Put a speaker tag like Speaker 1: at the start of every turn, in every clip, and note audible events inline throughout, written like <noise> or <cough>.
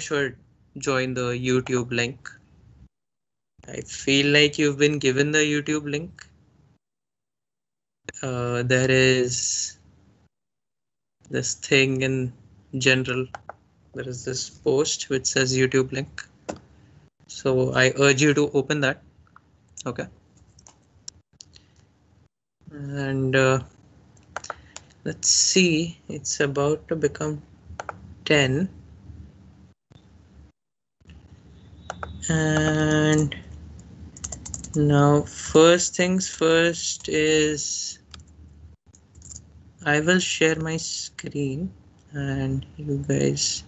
Speaker 1: should join the YouTube link. I feel like you've been given the YouTube link. Uh, there is this thing in general. There is this post which says YouTube link. So I urge you to open that. Okay. And uh, let's see, it's about to become 10. And now first things first is I will share my screen and you guys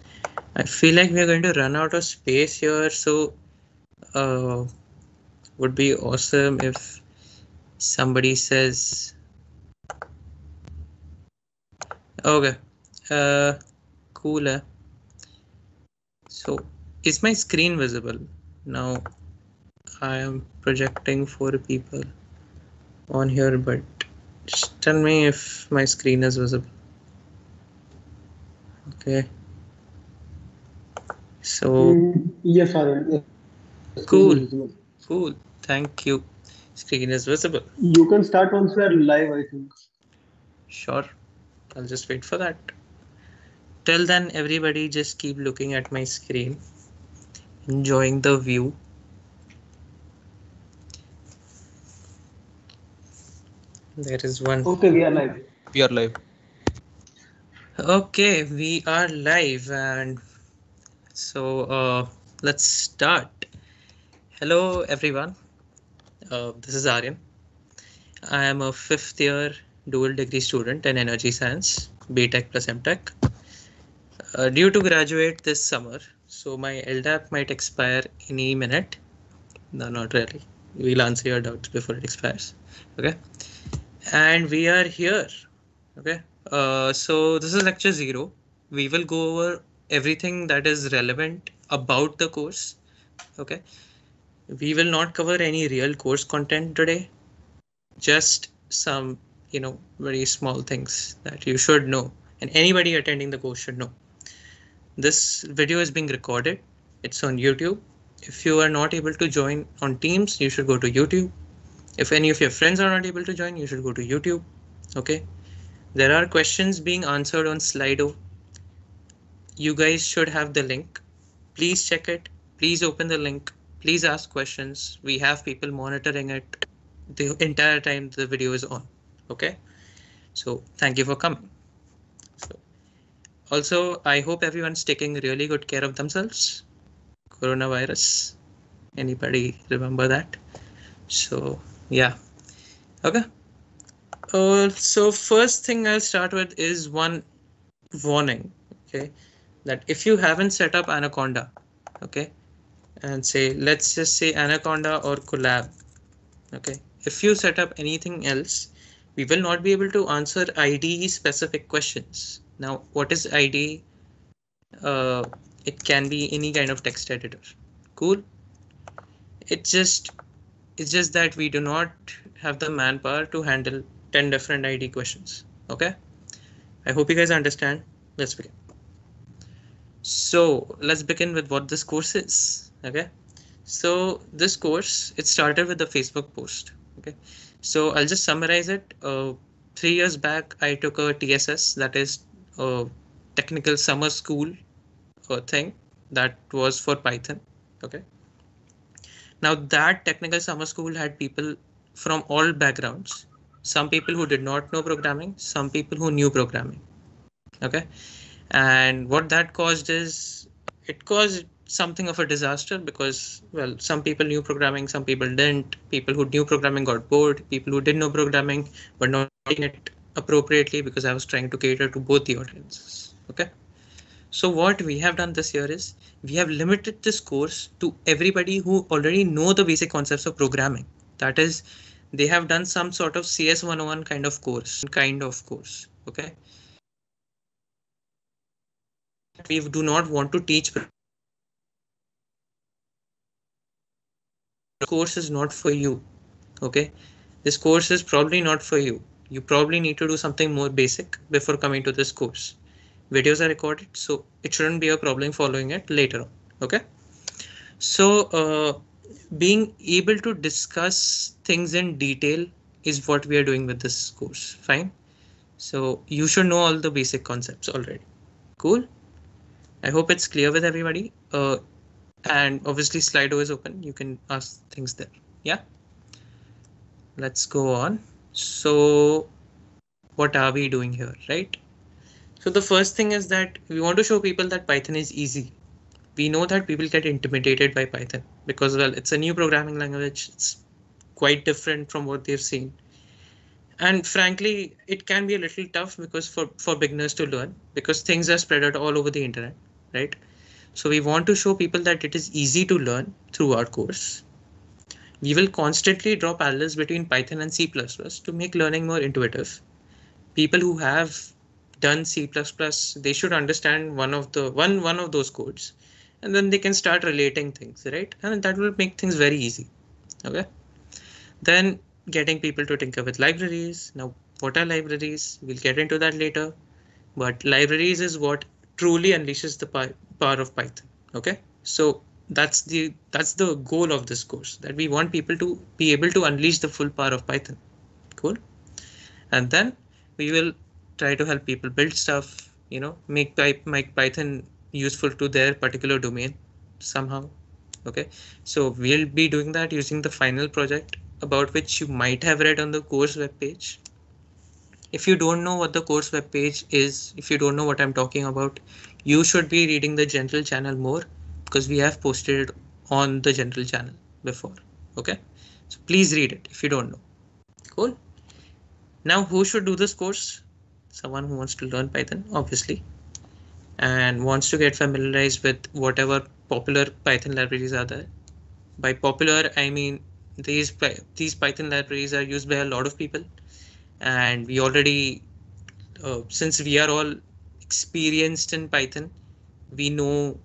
Speaker 1: I feel like we're going to run out of space here so uh, would be awesome if somebody says okay uh cool eh? so is my screen visible now I am projecting for people on here but just tell me if my screen is visible okay so
Speaker 2: Mm, Yes, Arvind.
Speaker 1: Cool. cool thank you screen is visible
Speaker 2: You can start once we are live, I think.
Speaker 1: Sure, I'll just wait for that. Till then, everybody just keep looking at my screen, enjoying the view. There is one.
Speaker 2: Okay, we are live.
Speaker 3: We are live.
Speaker 1: Okay, we are live and so uh, let's start. Hello, everyone. Uh, this is Aryan. I am a fifth year dual degree student in energy science, BTech plus MTech. Uh, due to graduate this summer, so my LDAP might expire any minute. No, not really. We'll answer your doubts before it expires. Okay. And we are here. Okay. Uh, so this is lecture zero. We will go over everything that is relevant about the course. Okay. We will not cover any real course content today. Just some, you know, very small things that you should know and anybody attending the course should know. This video is being recorded. It's on YouTube. If you are not able to join on Teams, you should go to YouTube. If any of your friends are not able to join, you should go to YouTube. Okay. There are questions being answered on Slido. You guys should have the link. Please check it. Please open the link. Please ask questions. We have people monitoring it the entire time the video is on. Okay. So thank you for coming. So also, I hope everyone's taking really good care of themselves. Coronavirus. Anybody remember that? So yeah. Okay. Uh, so first thing I'll start with is one warning. Okay. That if you haven't set up Anaconda, okay, and say let's just say Anaconda or Colab. Okay. If you set up anything else, we will not be able to answer IDE specific questions. Now, what is IDE? Uh, it can be any kind of text editor. Cool. It's just it's just that we do not have the manpower to handle 10 different ID questions. Okay. I hope you guys understand. Let's begin. So let's begin with what this course is. Okay. So this course, it started with the Facebook post. Okay. So I'll just summarize it. Uh, three years back, I took a TSS, that is a technical summer school uh, thing that was for Python. Okay. Now that technical summer school had people from all backgrounds. Some people who did not know programming, some people who knew programming. Okay. And what that caused is it caused something of a disaster because, well, some people knew programming, some people didn't. People who knew programming got bored. People who didn't know programming were not doing it appropriately because I was trying to cater to both the audiences. Okay. So what we have done this year is we have limited this course to everybody who already know the basic concepts of programming. That is, they have done some sort of CS 101 kind of course, kind of course. Okay. We do not want to teach. Course is not for you. Okay. This course is probably not for you. You probably need to do something more basic before coming to this course videos are recorded, so it shouldn't be a problem following it later on. Okay. So uh, being able to discuss things in detail is what we are doing with this course. Fine. So you should know all the basic concepts already. Cool. I hope it's clear with everybody. Uh, and obviously Slido is open. You can ask things there. Yeah. Let's go on. So what are we doing here, right? So the first thing is that we want to show people that Python is easy. We know that people get intimidated by Python because, well, it's a new programming language. It's quite different from what they've seen. And frankly, it can be a little tough because for, for beginners to learn because things are spread out all over the internet, right? So we want to show people that it is easy to learn through our course. We will constantly draw parallels between Python and C++ to make learning more intuitive. People who have done C++, they should understand one of the one one of those codes, and then they can start relating things, right? And that will make things very easy. Okay. Then getting people to tinker with libraries. Now, what are libraries? We'll get into that later. But libraries is what truly unleashes the power of Python. Okay, so that's the that's the goal of this course that we want people to be able to unleash the full power of Python. Cool. And then we will try to help people build stuff, you know, make, make Python useful to their particular domain somehow. OK, so we'll be doing that using the final project about which you might have read on the course webpage. If you don't know what the course webpage is, if you don't know what I'm talking about, you should be reading the general channel more because we have posted it on the general channel before. OK, so please read it if you don't know. Cool. Now, who should do this course? Someone who wants to learn Python, obviously, and wants to get familiarized with whatever popular Python libraries are there. By popular, I mean these these Python libraries are used by a lot of people, and we already, uh, since we are all experienced in Python, we know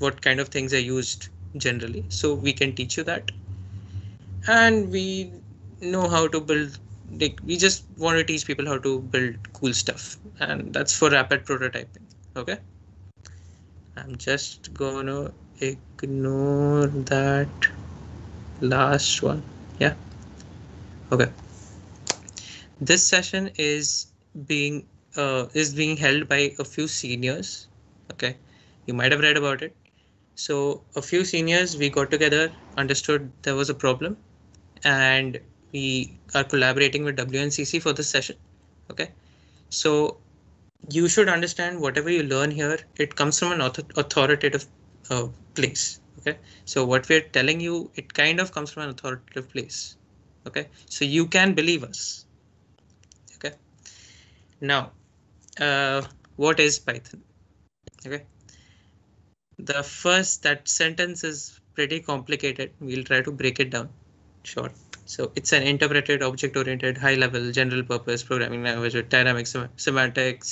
Speaker 1: what kind of things are used generally, so we can teach you that, and we know how to build. Like we just want to teach people how to build cool stuff, and that's for rapid prototyping. Okay. I'm just gonna ignore that last one yeah okay this session is being uh, is being held by a few seniors okay you might have read about it so a few seniors we got together understood there was a problem and we are collaborating with WNCC for this session okay? So you should understand whatever you learn here it comes from an author authoritative uh, place okay? So what we're telling you it kind of comes from an authoritative place okay? So you can believe us okay? Now uh, what is python okay the first that sentence is pretty complicated. We'll try to break it down. Short so it's an interpreted object oriented high level general purpose programming language with dynamic sem semantics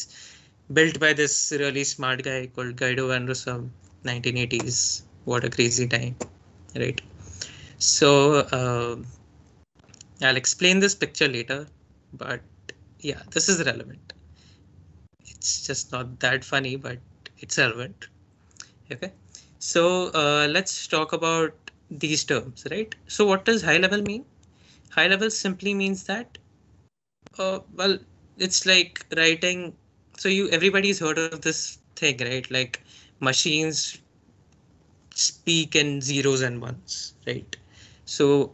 Speaker 1: built by this really smart guy called Guido van Rossum 1980s what a crazy time right? So uh, I'll explain this picture later but yeah this is relevant. It's just not that funny but it's relevant okay so uh, let's talk about these terms right so what does high level mean high level simply means that uh, well it's like writing so you everybody's heard of this thing right like machines speak in zeros and ones, right? So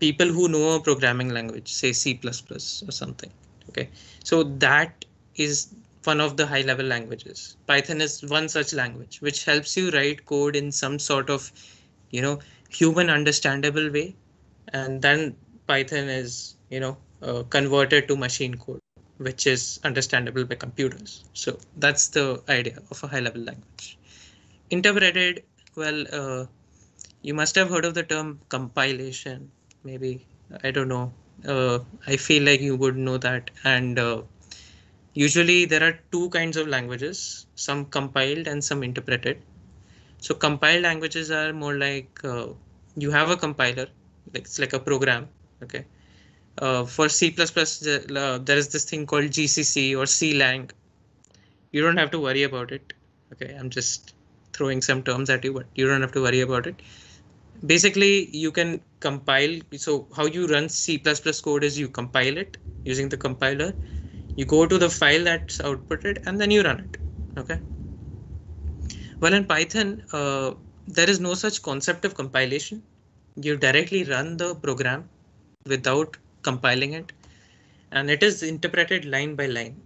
Speaker 1: people who know a programming language, say C++ or something, okay? So that is one of the high level languages. Python is one such language, which helps you write code in some sort of, you know, human understandable way. And then Python is, you know, uh, converted to machine code, which is understandable by computers. So that's the idea of a high level language. Interpreted well, uh, you must have heard of the term compilation. Maybe I don't know. Uh, I feel like you would know that. And uh, usually there are two kinds of languages, some compiled and some interpreted. So compiled languages are more like uh, you have a compiler, like it's like a program. Okay. Uh, for C++, there is this thing called GCC or CLang, you don't have to worry about it. Okay, I'm just throwing some terms at you, but you don't have to worry about it. Basically, you can compile. So how you run C++ code is you compile it using the compiler. You go to the file that's outputted and then you run it. Okay. Well, in Python, uh, there is no such concept of compilation. You directly run the program without compiling it and it is interpreted line by line.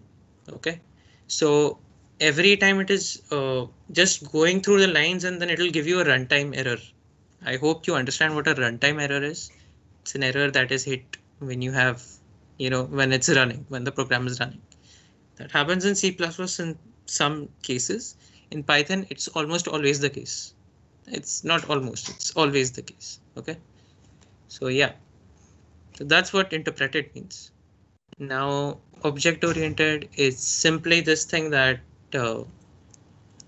Speaker 1: OK, so every time it is uh, just going through the lines and then it will give you a runtime error. I hope you understand what a runtime error is. It's an error that is hit when you have, you know, when it's running, when the program is running. That happens in C++ in some cases. In Python, it's almost always the case. It's not almost, it's always the case. OK, so yeah, so that's what interpreted means. Now, object oriented is simply this thing that uh,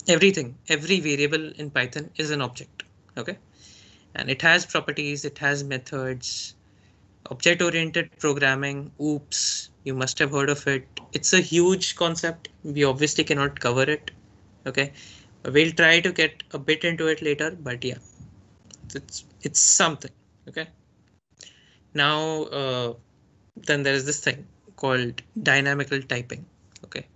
Speaker 1: everything, every variable in Python is an object. OK, and it has properties, it has methods. Object oriented programming. Oops, you must have heard of it. It's a huge concept. We obviously cannot cover it. OK, we'll try to get a bit into it later, but yeah, it's it's something. OK, now uh, then there is this thing called dynamical typing. OK,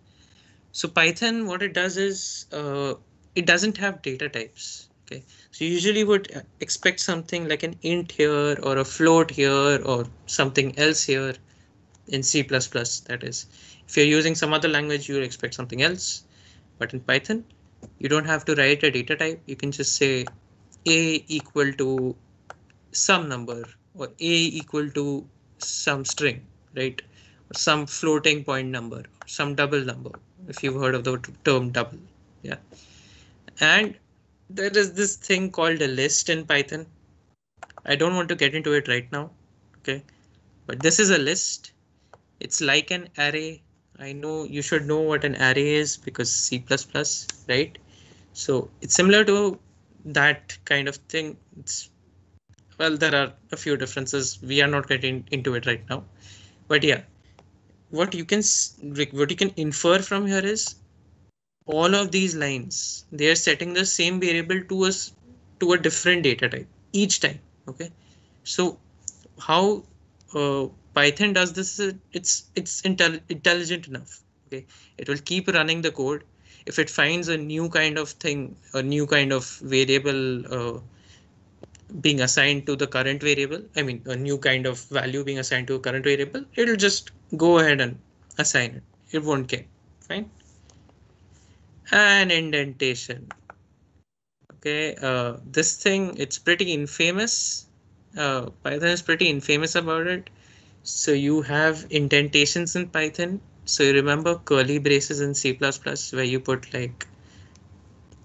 Speaker 1: so Python, what it does is uh, it doesn't have data types. OK, so you usually would expect something like an int here or a float here or something else here in C++. That is, if you're using some other language, you expect something else. But in Python, you don't have to write a data type. You can just say a equal to some number or a equal to some string, right? Or some floating point number, some double number, if you've heard of the term double. Yeah. And there is this thing called a list in Python. I don't want to get into it right now. OK, but this is a list. It's like an array. I know you should know what an array is because C++, right? So it's similar to that kind of thing. It's well, there are a few differences. We are not getting into it right now, but yeah, what you can what you can infer from here is all of these lines they are setting the same variable to us to a different data type each time. OK, so how uh, Python does this it's it's intel intelligent enough. OK, it will keep running the code. If it finds a new kind of thing, a new kind of variable uh, being assigned to the current variable, I mean, a new kind of value being assigned to a current variable, it'll just go ahead and assign it. It won't care. Fine. And indentation. OK, uh, this thing, it's pretty infamous. Uh, Python is pretty infamous about it. So you have indentations in Python. So you remember curly braces in C++ where you put like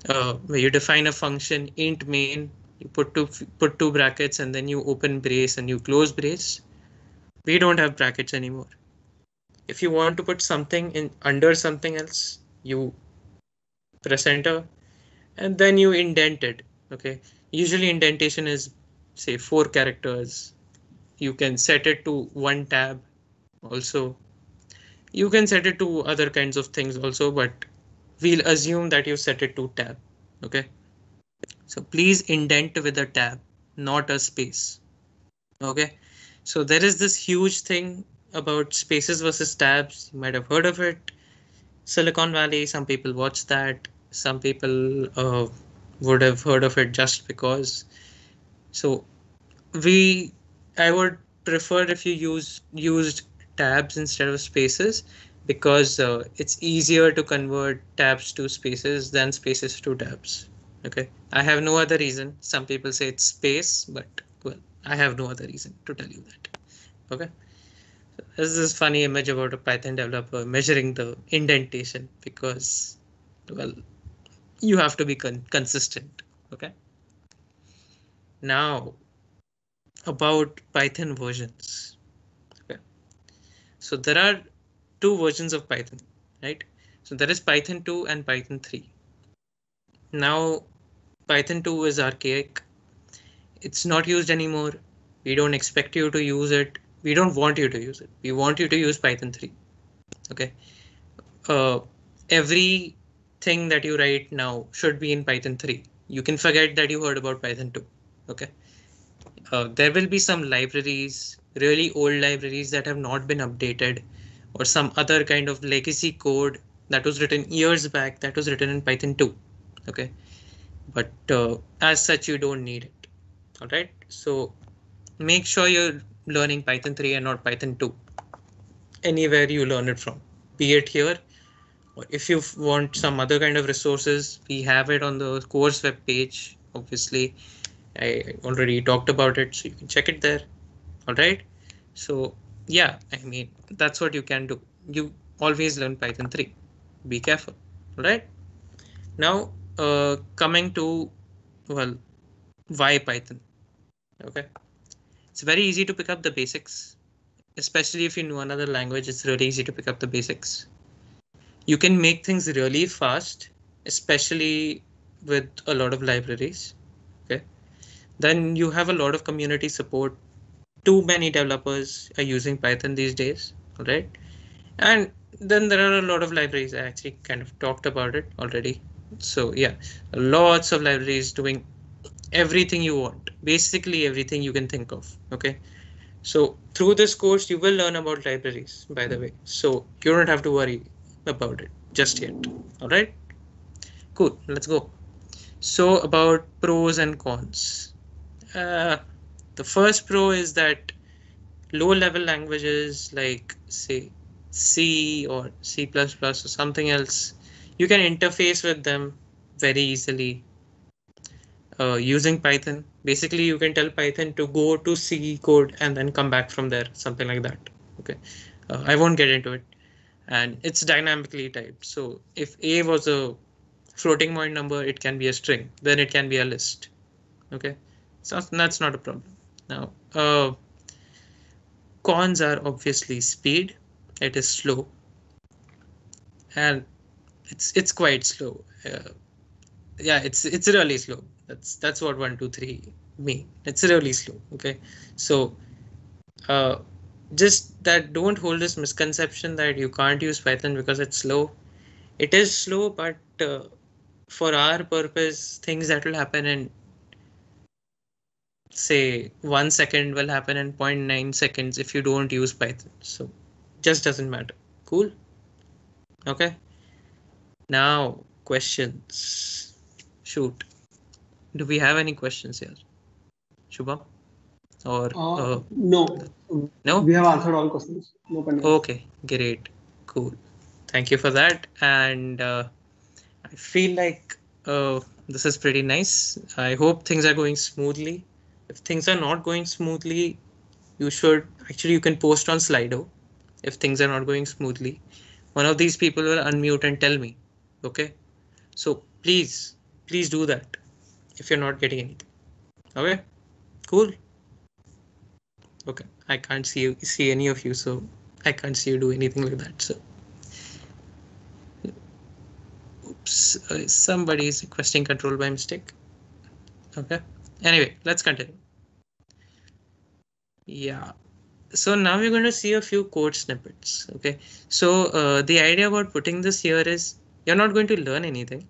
Speaker 1: uh, where you define a function int main you put two put two brackets and then you open brace and you close brace. We don't have brackets anymore. If you want to put something in under something else, you press enter and then you indent it. OK, usually indentation is say four characters. You can set it to one tab also. You can set it to other kinds of things also, but we'll assume that you set it to tab. OK. So please indent with a tab, not a space. OK, so there is this huge thing about spaces versus tabs. You might have heard of it. Silicon Valley, some people watch that. Some people uh, would have heard of it just because. So we, I would prefer if you use used tabs instead of spaces because uh, it's easier to convert tabs to spaces than spaces to tabs. Okay, I have no other reason. Some people say it's space, but well, I have no other reason to tell you that. Okay, this funny image about a Python developer measuring the indentation because, well, you have to be con consistent. Okay. Now, about Python versions. Okay, so there are two versions of Python, right? So there is Python 2 and Python 3. Now Python 2 is archaic. It's not used anymore. We don't expect you to use it. We don't want you to use it. We want you to use Python 3. OK. Uh, everything that you write now should be in Python 3. You can forget that you heard about Python 2. Okay. Uh, there will be some libraries, really old libraries that have not been updated or some other kind of legacy code that was written years back that was written in Python 2. Okay. But uh, as such, you don't need it. All right. So make sure you're learning Python 3 and not Python 2 anywhere you learn it from, be it here or if you want some other kind of resources, we have it on the course web page. Obviously, I already talked about it, so you can check it there. All right. So yeah, I mean, that's what you can do. You always learn Python 3. Be careful. All right. Now, uh, coming to, well, why Python? Okay. It's very easy to pick up the basics especially if you know another language, it's really easy to pick up the basics. You can make things really fast, especially with a lot of libraries. Okay. Then you have a lot of community support. Too many developers are using Python these days, right? And then there are a lot of libraries. I actually kind of talked about it already. So yeah, lots of libraries doing everything you want, basically everything you can think of. Okay. So through this course, you will learn about libraries, by the way. So you don't have to worry about it just yet. All right. Cool. Let's go. So about pros and cons. Uh, the first pro is that low level languages like say C or C++ or something else, you can interface with them very easily uh, using Python. Basically, you can tell Python to go to C code and then come back from there, something like that. Okay, uh, I won't get into it. And it's dynamically typed. So if A was a floating point number, it can be a string, then it can be a list. Okay, so that's not a problem. Now, uh, cons are obviously speed. It is slow, and it's it's quite slow. Uh, yeah, it's it's really slow. That's that's what one two three mean. It's really slow. Okay, so uh, just that don't hold this misconception that you can't use Python because it's slow. It is slow, but uh, for our purpose, things that will happen in say one second will happen in 0.9 seconds if you don't use Python. So just doesn't matter. Cool. Okay. Now questions. Shoot do we have any questions here? Shubham? Or
Speaker 2: Uh,
Speaker 1: uh,
Speaker 2: no,
Speaker 1: no?
Speaker 2: We have answered all questions. No pending.
Speaker 1: okay great. Cool. Thank you for that. And uh, i feel like uh, this is pretty nice. I hope things are going smoothly. If things are not going smoothly you should actually you can post on slido if things are not going smoothly. One of these people will unmute and tell me okay? So please please do that if you're not getting anything. Okay, cool. Okay, I can't see you, see any of you, so I can't see you do anything like that. So, oops, uh, somebody is requesting control by mistake. Okay. Anyway, let's continue. Yeah. So now we're going to see a few code snippets. Okay. So uh, the idea about putting this here is you're not going to learn anything,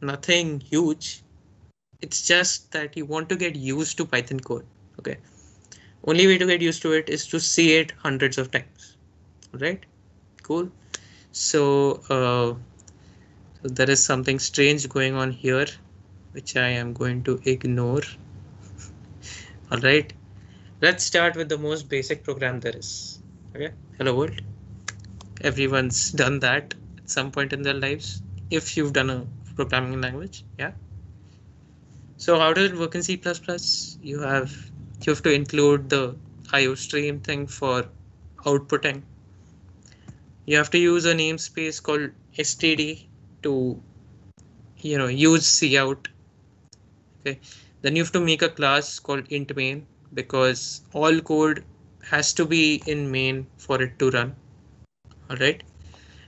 Speaker 1: nothing huge it's just that you want to get used to Python code. Okay. Only way to get used to it is to see it hundreds of times. Right? Cool. So, uh, so there is something strange going on here, which I am going to ignore. <laughs> All right. Let's start with the most basic program there is. Okay. Hello world. Everyone's done that at some point in their lives. If you've done a programming language, yeah. So how does it work in C++? You have you have to include the IO stream thing for outputting. You have to use a namespace called std to you know use cout. Okay. Then you have to make a class called int main because all code has to be in main for it to run. All right.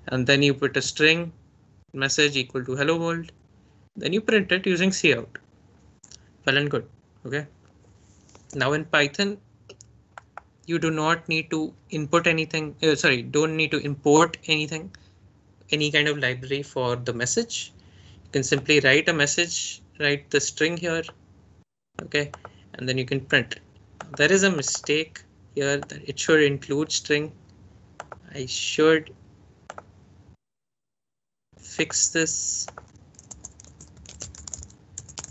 Speaker 1: And then you put a string message equal to hello world. Then you print it using cout well and good. Okay. Now in Python, you do not need to input anything. Uh, sorry, don't need to import anything. any kind of library for the message. You can simply write a message, write the string here, okay, and then you can print. There is a mistake here that it should include string. I should fix this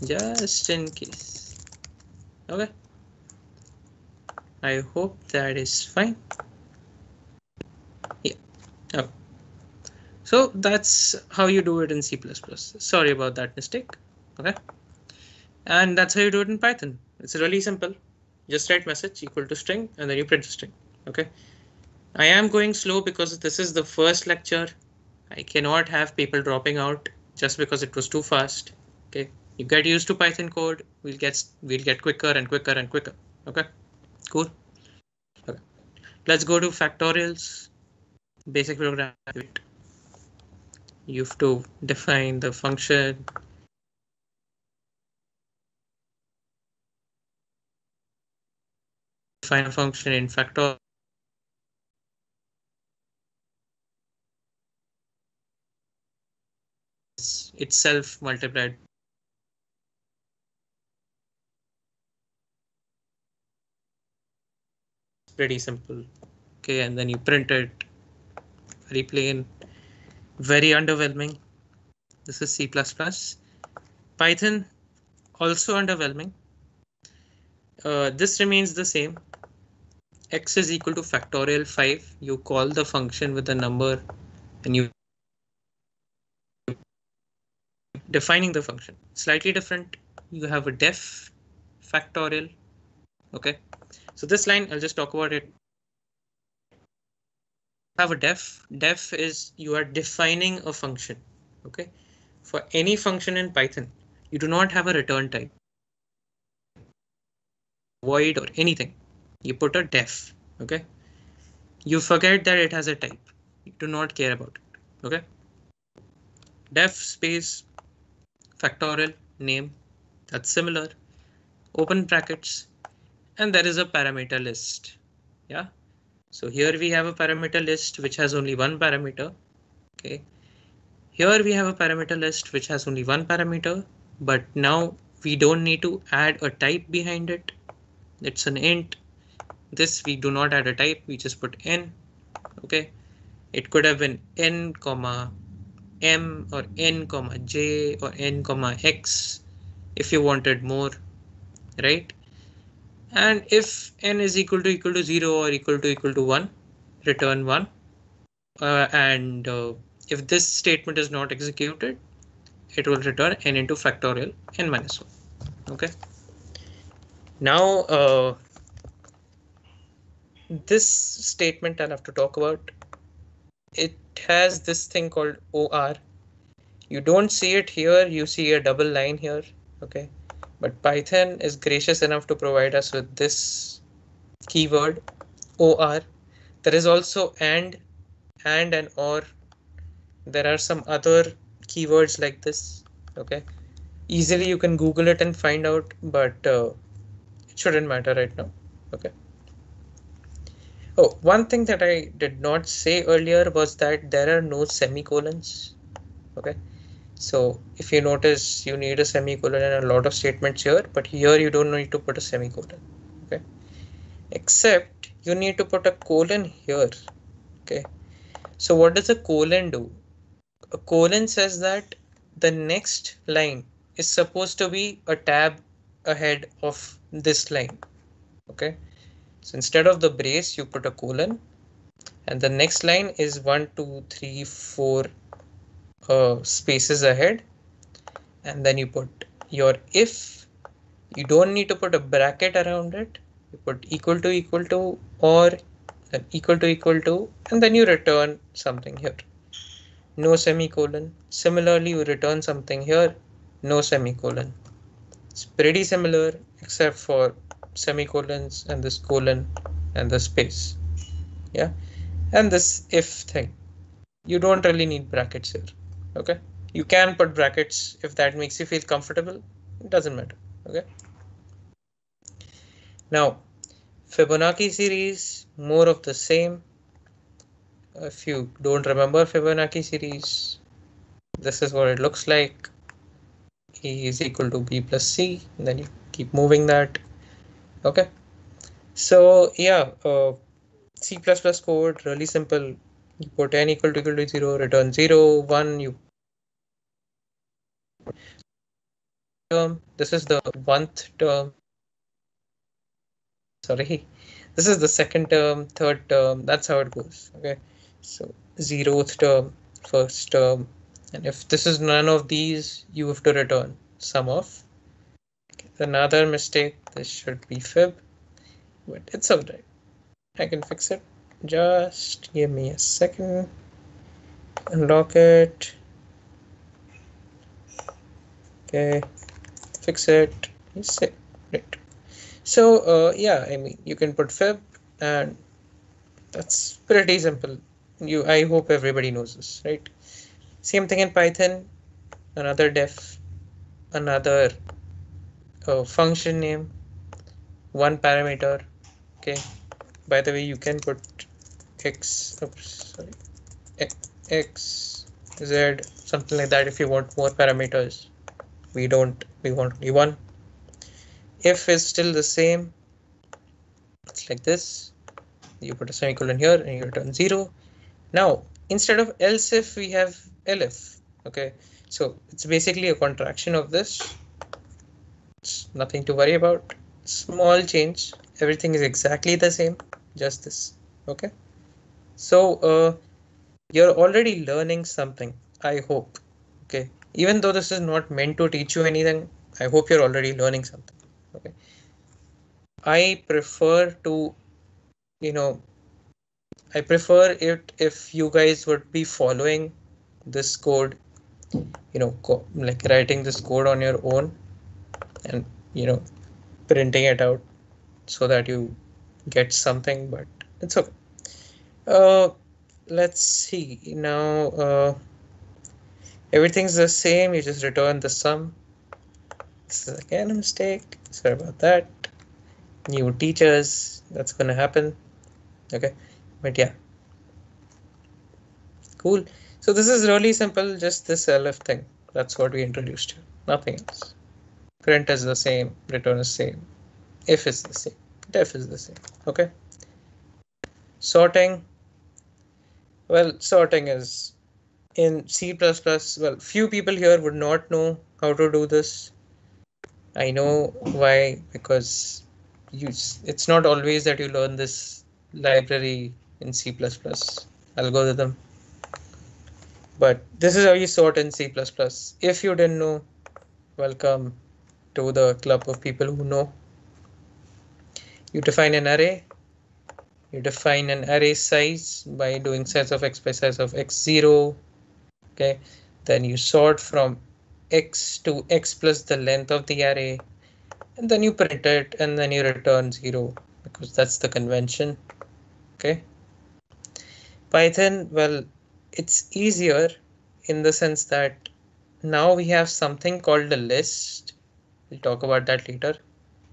Speaker 1: just in case. Okay. I hope that is fine. Yeah. Oh. So that's how you do it in C++. Sorry about that mistake. Okay. And that's how you do it in Python. It's really simple. Just write message equal to string and then you print the string. Okay. I am going slow because this is the first lecture. I cannot have people dropping out just because it was too fast. Okay. You get used to Python code. We'll get we'll get quicker and quicker and quicker. Okay. Cool. Okay. Let's go to factorials. Basic program. You have to define the function. Define a function in factor. itself multiplied pretty simple. Okay, and then you print it. Very plain, very underwhelming. This is C++. Python, also underwhelming. Uh, this remains the same. x is equal to factorial 5. You call the function with a number and you defining the function. Slightly different. You have a def factorial. OK, so this line, I'll just talk about it. Have a def. Def is you are defining a function. OK, for any function in Python, you do not have a return type. Void or anything. You put a def. OK, you forget that it has a type. You do not care about it. OK, def space factorial name. That's similar. Open brackets and there is a parameter list. Yeah. So here we have a parameter list which has only one parameter. OK. Here we have a parameter list which has only one parameter, but now we don't need to add a type behind it. It's an int. This we do not add a type, we just put n. OK. It could have been n comma m or n comma j or n comma x if you wanted more, right? And if n is equal to equal to 0 or equal to equal to 1 return 1 uh, and uh, if this statement is not executed it will return n into factorial n minus 1 okay? Now uh, this statement I'll have to talk about it has this thing called OR you don't see it here you see a double line here okay but Python is gracious enough to provide us with this keyword OR. There is also AND, AND and OR. There are some other keywords like this. OK, easily you can Google it and find out, but uh, it shouldn't matter right now. OK. Oh, one thing that I did not say earlier was that there are no semicolons. OK, so if you notice, you need a semicolon and a lot of statements here, but here you don't need to put a semicolon. Okay. Except you need to put a colon here. Okay. So what does a colon do? A colon says that the next line is supposed to be a tab ahead of this line. Okay. So instead of the brace, you put a colon and the next line is one, two, three, four, uh, spaces ahead. And then you put your if. You don't need to put a bracket around it. You put equal to equal to or equal to equal to and then you return something here. No semicolon. Similarly you return something here. No semicolon. It's pretty similar except for semicolons and this colon and the space. Yeah? And this if thing. You don't really need brackets here okay you can put brackets if that makes you feel comfortable it doesn't matter okay now Fibonacci series more of the same if you don't remember Fibonacci series, this is what it looks like. E is equal to B plus C, and then you keep moving that. Okay. So yeah, uh, C++ plus code, really simple. You put n equal to equal to 0, return 0, 1, you term. This is the one-th term. Sorry, <laughs> this is the second term, third term. That's how it goes. Okay, so zeroth term, first term, and if this is none of these, you have to return sum of. Okay. Another mistake. This should be fib, but it's alright. I can fix it. Just give me a second. Unlock it. Okay. Fix it. Say right so uh, yeah i mean you can put fib and that's pretty simple. You i hope everybody knows this right? Same thing in python. Another def another uh, function name one parameter. Okay. By the way you can put x oops, sorry x z something like that if you want more parameters we don't we want only one. If is still the same it's like this. You put a semicolon here and you return zero. Now instead of else if we have elif okay? So it's basically a contraction of this. It's nothing to worry about. Small change. Everything is exactly the same. Just this okay? So uh, you're already learning something i hope okay even though this is not meant to teach you anything i hope you're already learning something. Okay. I prefer to you know i prefer it if you guys would be following this code you know like writing this code on your own and you know printing it out so that you get something but it's okay. Uh let's see. Now uh everything's the same you just return the sum. This is again a mistake. Sorry about that. New teachers that's gonna happen. Okay but yeah. Cool. So this is really simple just this elif thing. That's what we introduced here. Nothing else. Print is the same return is same. If is the same def is the same. Okay? Sorting. Well sorting is in C++, well, few people here would not know how to do this. I know why, because you, it's not always that you learn this library in C++ algorithm. But this is how you sort in C++. If you didn't know, welcome to the club of people who know. You define an array. You define an array size by doing size of x by size of x0 okay? Then you sort from x to x plus the length of the array and then you print it and then you return zero because that's the convention okay? Python well it's easier in the sense that now we have something called a list. We'll talk about that later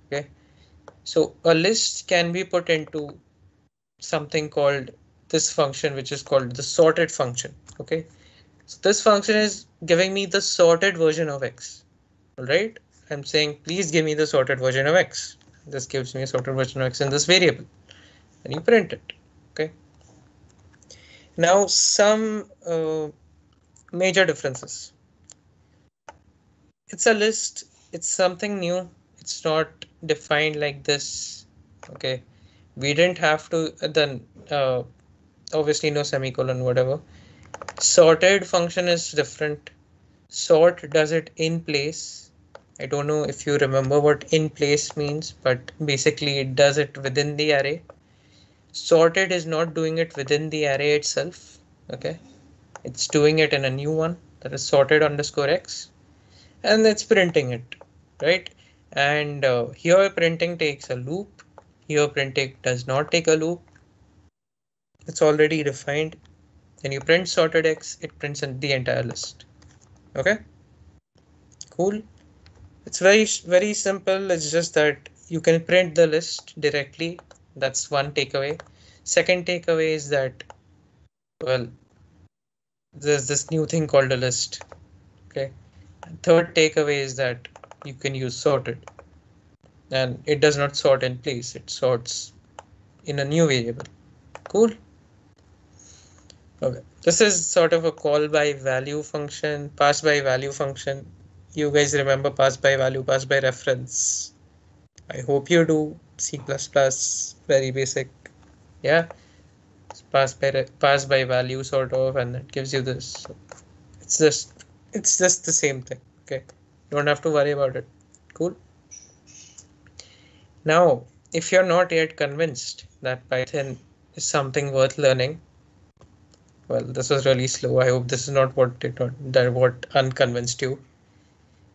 Speaker 1: okay? So a list can be put into something called this function which is called the sorted function okay so this function is giving me the sorted version of x. All right. I'm saying, please give me the sorted version of x. This gives me a sorted version of x in this variable. And you print it. OK. Now some uh, major differences. It's a list. It's something new. It's not defined like this. OK. We didn't have to then uh, obviously no semicolon, whatever sorted function is different. Sort does it in place. I don't know if you remember what in place means but basically it does it within the array. Sorted is not doing it within the array itself okay? It's doing it in a new one that is sorted underscore x and it's printing it right? And uh, here printing takes a loop. Here printing does not take a loop. It's already defined then you print sorted x, it prints the entire list. Okay, cool. It's very, very simple. It's just that you can print the list directly. That's one takeaway. Second takeaway is that well, there's this new thing called a list. Okay. Third takeaway is that you can use sorted. And it does not sort in place, it sorts in a new variable. Cool. Okay, this is sort of a call by value function, pass by value function. You guys remember pass by value, pass by reference. I hope you do. C++, very basic. Yeah, It's pass by pass by value sort of, and it gives you this. It's just it's just the same thing. Okay, you don't have to worry about it. Cool. Now, if you're not yet convinced that Python is something worth learning, well, this was really slow. I hope this is not what did not that what unconvinced you.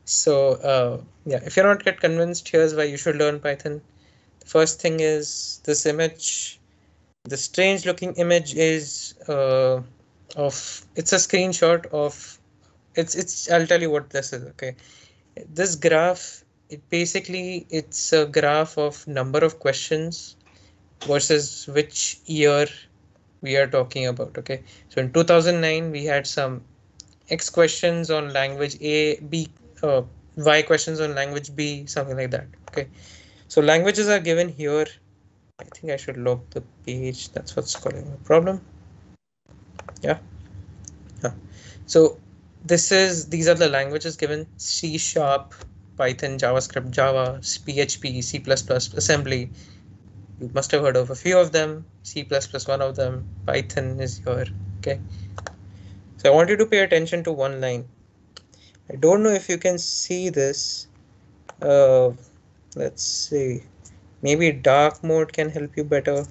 Speaker 1: So uh, yeah, if you're not yet convinced, here's why you should learn Python. The first thing is this image. The strange looking image is uh, of it's a screenshot of it's it's I'll tell you what this is. Okay, this graph it basically it's a graph of number of questions versus which year we are talking about okay? So in 2009 we had some x questions on language a b uh, y questions on language b something like that okay? So languages are given here. I think i should lock the page. That's what's causing the problem. Yeah. So this is these are the languages given. C sharp python javascript java php c++ assembly you must have heard of a few of them. C++ one of them. Python is your okay. So i want you to pay attention to one line. I don't know if you can see this. Uh, let's see. Maybe dark mode can help you better.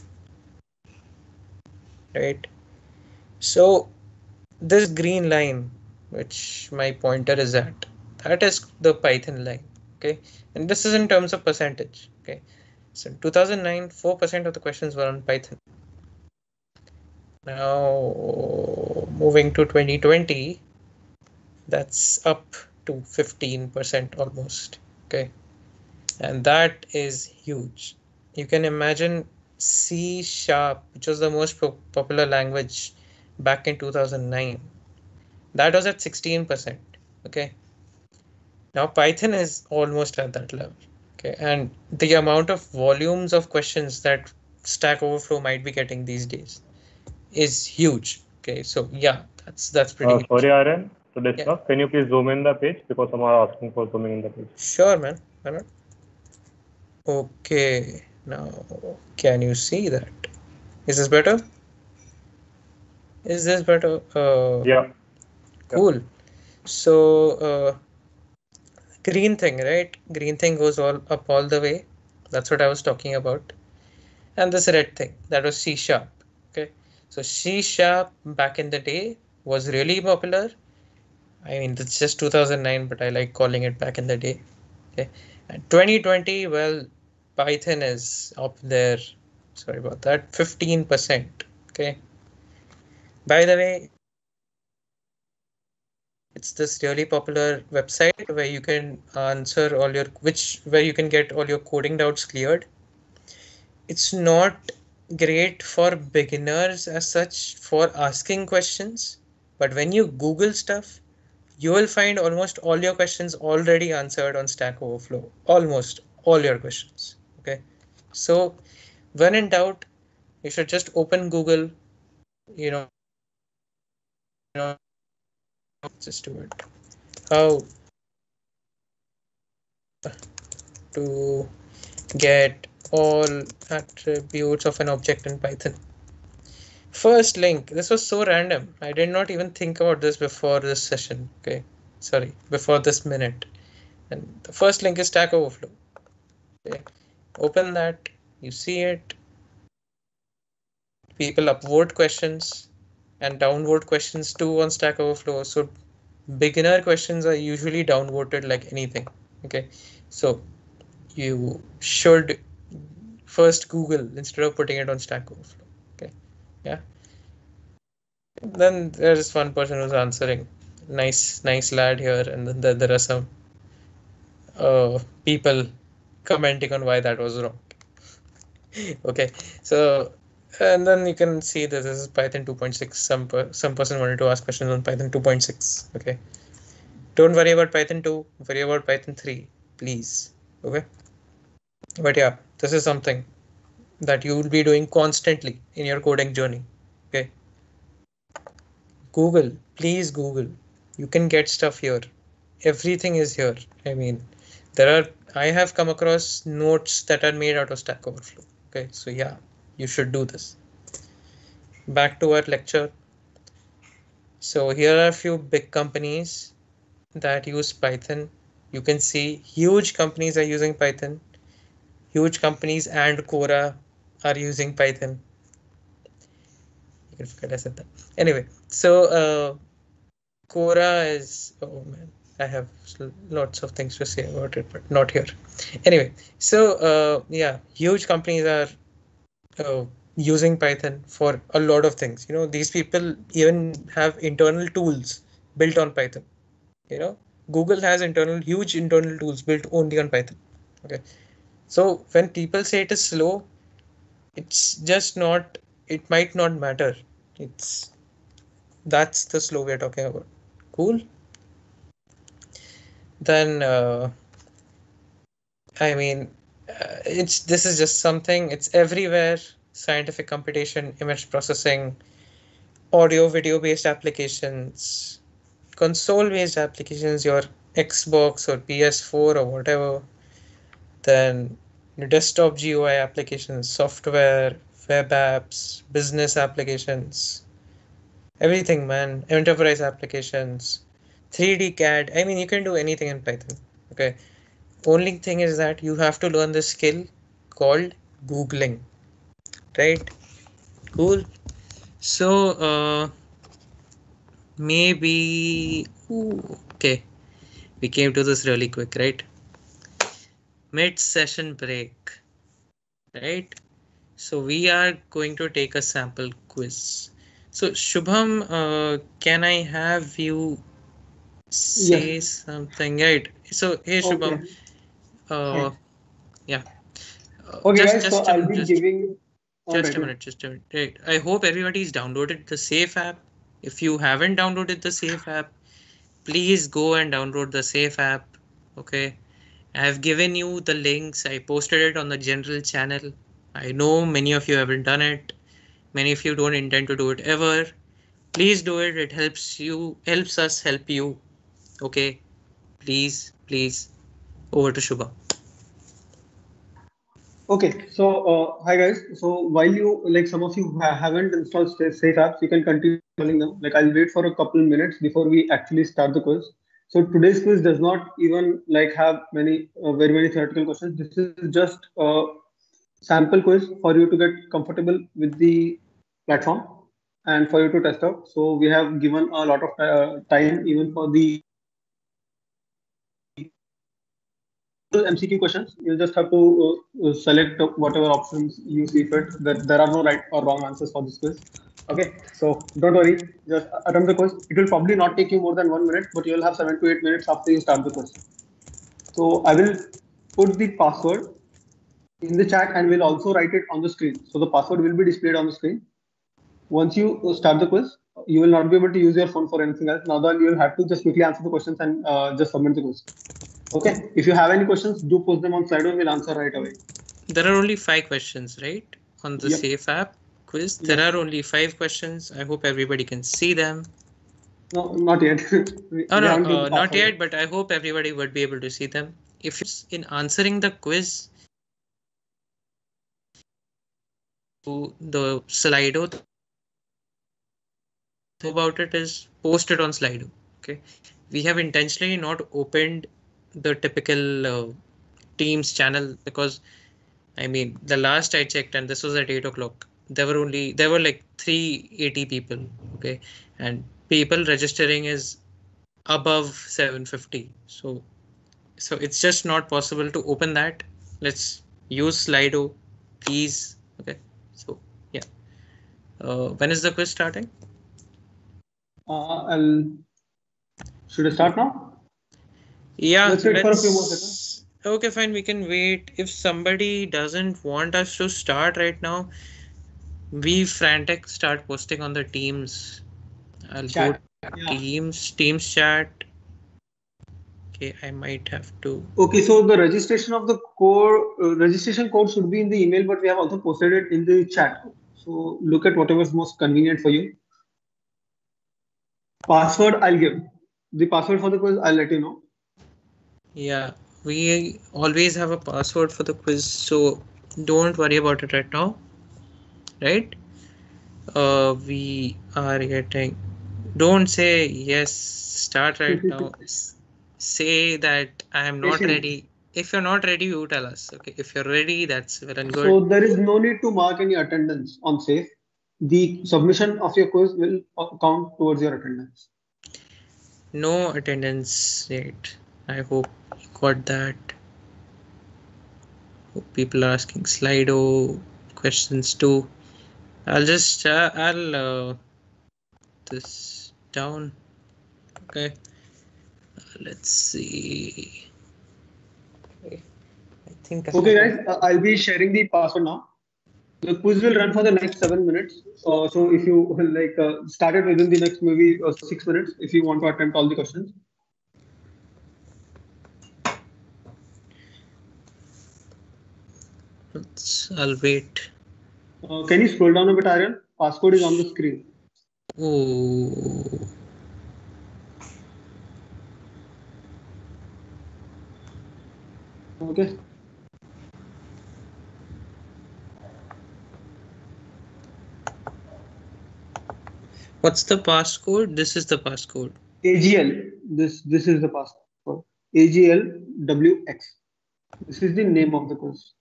Speaker 1: Right. So this green line which my pointer is at that is the python line. Okay. And this is in terms of percentage. Okay so in 2009, 4% of the questions were on Python. Now moving to 2020, that's up to 15% almost. Okay. And that is huge. You can imagine C sharp, which was the most po popular language back in 2009. That was at 16%. Okay. Now Python is almost at that level. Okay, and the amount of volumes of questions that Stack Overflow might be getting these days is huge. Okay, so yeah, that's that's pretty.
Speaker 3: Uh, sorry, Aryan, to disturb. Yeah. Can you please zoom in the page because some are asking for zooming in the page.
Speaker 1: Sure, man. Why not? Okay, now can you see that? Is this better? Is this better? Uh,
Speaker 3: yeah.
Speaker 1: Cool. Yeah. So uh, green thing, right? Green thing goes all up all the way. That's what I was talking about. And this red thing, that was C sharp. Okay. So C sharp back in the day was really popular. I mean, it's just 2009, but I like calling it back in the day. Okay. And 2020, well, Python is up there. Sorry about that. 15%. Okay. By the way, it's this really popular website where you can answer all your which where you can get all your coding doubts cleared. It's not great for beginners as such for asking questions but when you google stuff you will find almost all your questions already answered on stack overflow. Almost all your questions okay? So when in doubt you should just open google you know you know just do it how to get all attributes of an object in python? First link. This was so random. I did not even think about this before this session. Okay. Sorry. Before this minute. And the first link is stack overflow. Okay. Open that. You see it. People upvote questions and downvote questions too on Stack Overflow. So beginner questions are usually downvoted like anything. Okay, so you should first Google instead of putting it on Stack Overflow. Okay, yeah. Then there's one person who's answering. Nice, nice lad here, and then there are some uh, people commenting on why that was wrong. <laughs> okay, so and then you can see that this is Python 2.6. Some per, some person wanted to ask questions on Python 2.6. Okay, don't worry about Python 2. Worry about Python 3, please. Okay, but yeah, this is something that you will be doing constantly in your coding journey. Okay, Google, please Google. You can get stuff here. Everything is here. I mean, there are. I have come across notes that are made out of Stack Overflow. Okay, so yeah you should do this. Back to our lecture. So here are a few big companies that use Python. You can see huge companies are using Python. Huge companies and Quora are using Python. You forget I said that. Anyway, so uh, Quora is, oh man, I have lots of things to say about it, but not here. Anyway, so uh, yeah, huge companies are uh, using Python for a lot of things. You know, these people even have internal tools built on Python. You know, Google has internal, huge internal tools built only on Python. Okay. So when people say it is slow, it's just not, it might not matter. It's, that's the slow we're talking about. Cool. Then, uh, I mean, uh, it's this is just something. It's everywhere. Scientific computation image processing audio video based applications console based applications your xbox or ps4 or whatever. Then desktop gui applications software web apps business applications everything man. Enterprise applications 3d cad i mean you can do anything in python okay only thing is that you have to learn the skill called googling. Right? Cool. So uh maybe ooh, okay. We came to this really quick right? Mid session break. Right? So we are going to take a sample quiz. So shubham uh, can i have you say
Speaker 2: Yes.
Speaker 1: something right? So hey shubham.
Speaker 2: Okay.
Speaker 1: Uh, yeah. Uh,
Speaker 2: Okay,
Speaker 1: just,
Speaker 2: guys.
Speaker 1: just,
Speaker 2: so I'll be
Speaker 1: just,
Speaker 2: giving.
Speaker 1: just a minute, just a minute. I hope everybody's downloaded the Safe app. If you haven't downloaded the Safe app, please go and download the Safe app. Okay. I have given you the links. I posted it on the general channel. I know many of you haven't done it. Many of you don't intend to do it ever. Please do it. It helps you, helps us help you. Okay. Please, please. Over to Shubha.
Speaker 2: Okay, so uh, hi guys. So while you like some of you ha- haven't installed Sa- Safe apps, you can continue installing them. Like I'll wait for a couple minutes before we actually start the quiz. So today's quiz does not even like have many uh, very many theoretical questions. This is just a sample quiz for you to get comfortable with the platform and for you to test out. So we have given a lot of uh, time even for the MCQ questions. You just have to uh, uh, select whatever options you see fit. That there are no right or wrong answers for this quiz. Okay, so don't worry. Just attempt the quiz. It will probably not take you more than one minute, but you will have seven to eight minutes after you start the quiz. So I will put the password in the chat and we'll also write it on the screen. So the password will be displayed on the screen. Once you uh, start the quiz, you will not be able to use your phone for anything else. Now then you will have to just quickly answer the questions and uh, just submit the quiz. Okay. If you have any questions, do post them on Slido. We'll answer right away.
Speaker 1: There are only five questions, right? On the
Speaker 2: Yep.
Speaker 1: Safe app quiz.
Speaker 2: Yep.
Speaker 1: There are only five questions. I hope everybody can see them.
Speaker 2: No, not yet. <laughs> We-
Speaker 1: Oh no, uh, not yet, but I hope everybody would be able to see them. If in answering the quiz, to the Slido about it is posted on Slido. Okay, we have intentionally not opened the typical uh, Teams channel because I mean the last I checked and this was at eight o'clock. There were only there were like three eighty people. Okay, and people registering is above 750. So so it's just not possible to open that. Let's use Slido, please. Okay, so yeah. Uh, when is the quiz starting?
Speaker 2: Uh, I'll. Should I start now?
Speaker 1: Yeah,
Speaker 2: Let's wait for a few more
Speaker 1: Okay, fine. We can wait. If somebody doesn't want us to start right now, we frantic start posting on the teams. I'll
Speaker 2: Chat.
Speaker 1: go
Speaker 2: Yeah.
Speaker 1: teams, teams chat. Okay, I might have to.
Speaker 2: Okay, so the registration of the core uh, registration code should be in the email, but we have also posted it in the chat. So look at whatever is most convenient for you. Password I'll give. The password for the quiz I'll let you know.
Speaker 1: Yeah, we always have a password for the quiz, so don't worry about it right now. Right? Uh, we are getting. Don't say yes. Start right now. Say that I am not ready. If you're not ready, you tell us. Okay. If you're ready, that's well and good.
Speaker 2: So there is no need to mark any attendance on safe. The submission of your quiz will count towards your attendance.
Speaker 1: No attendance yet. I hope you got that. Hope people are asking Slido questions too. I'll just uh, I'll uh, this down. Okay. Uh, let's see. Okay. I think. I
Speaker 2: okay, guys. Uh, I'll be sharing the password now. The quiz will run for the next seven minutes. Uh, so if you <laughs> like uh, started within the next maybe uh, six minutes, if you want to attempt all the questions.
Speaker 1: I'll wait.
Speaker 2: Uh, can you scroll down a bit, Aryan? Passcode is on the screen.
Speaker 1: Oh.
Speaker 2: Okay.
Speaker 1: What's the passcode? This is the passcode.
Speaker 2: AGL. This this is the passcode. AGLWX. This is the name of the quiz.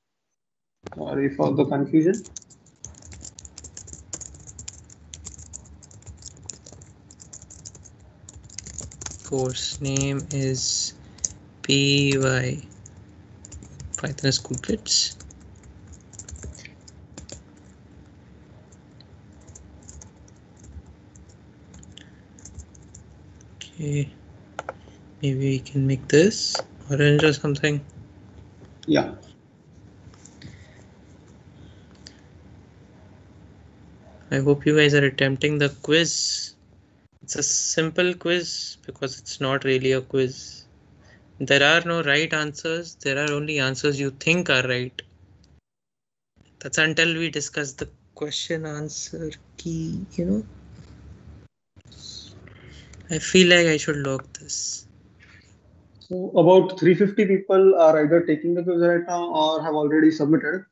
Speaker 2: Sorry for the confusion.
Speaker 1: course name is PY Python School Kids. Okay, maybe we can make this orange or something.
Speaker 2: Yeah.
Speaker 1: I hope you guys are attempting the quiz. It's a simple quiz because it's not really a quiz. There are no right answers. There are only answers you think are right. That's until we discuss the question answer key, you know. I feel like I should log this.
Speaker 2: So about 350 people are either taking the quiz right now or have already submitted.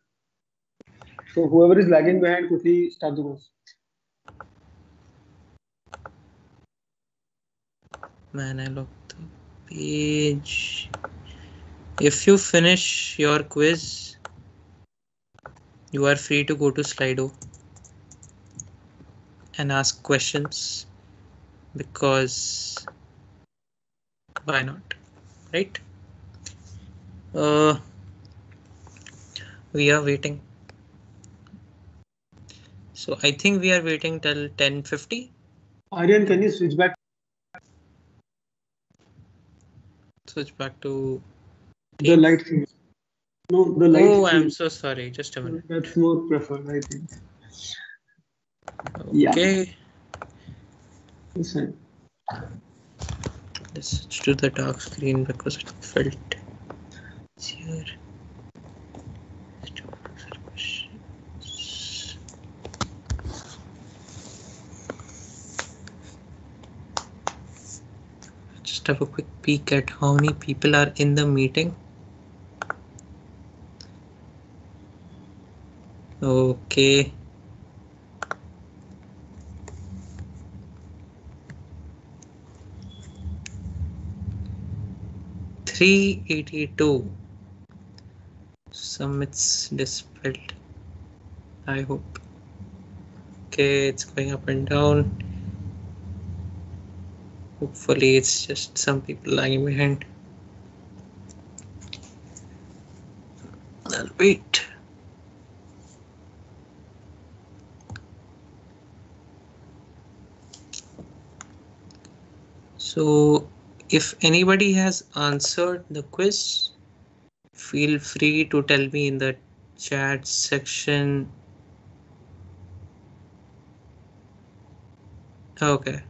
Speaker 2: So whoever is lagging behind, quickly start the quiz.
Speaker 1: Man, I locked the page. If you finish your quiz, you are free to go to Slido and ask questions because why not, right? Uh, we are waiting. So I think we are waiting till 10:50.
Speaker 2: Aryan, can you switch back?
Speaker 1: Switch back to.
Speaker 2: The light thing. No, the light.
Speaker 1: Oh, I'm so sorry. Just a minute.
Speaker 2: That's more preferred, I think. Yeah.
Speaker 1: Okay,
Speaker 2: Listen.
Speaker 1: let's switch to the dark screen because it felt easier. To answer questions. Just have a quick peek at how many people are in the meeting. Okay. Three eighty-two. Summits dispelled. I hope. Okay, it's going up and down. Hopefully, it's just some people lagging behind. I'll wait. So, if anybody has answered the quiz, feel free to tell me in the chat section Okay.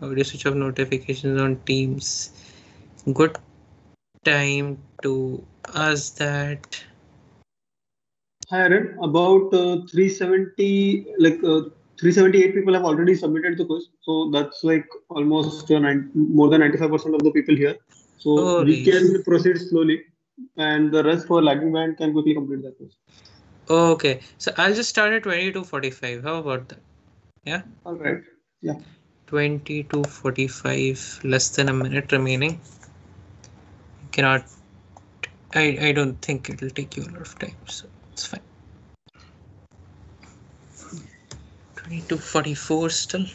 Speaker 1: How you switch off notifications on Teams? Good time to ask that.
Speaker 2: Hi, Aryan. About uh, 370, like uh, 378 people have already submitted the quiz. So that's like almost uh, more than 95% of the people here. So we
Speaker 1: Holy
Speaker 2: can proceed slowly, and the rest for lagging band can quickly complete that quiz.
Speaker 1: Okay, so I'll just start at 20 to 45. How about that? Yeah,
Speaker 2: All right. Yeah.
Speaker 1: 20 to 45, less than a minute remaining. You cannot, I, I don't think it'll take you a lot of time, so it's fine. 20 to 44 still.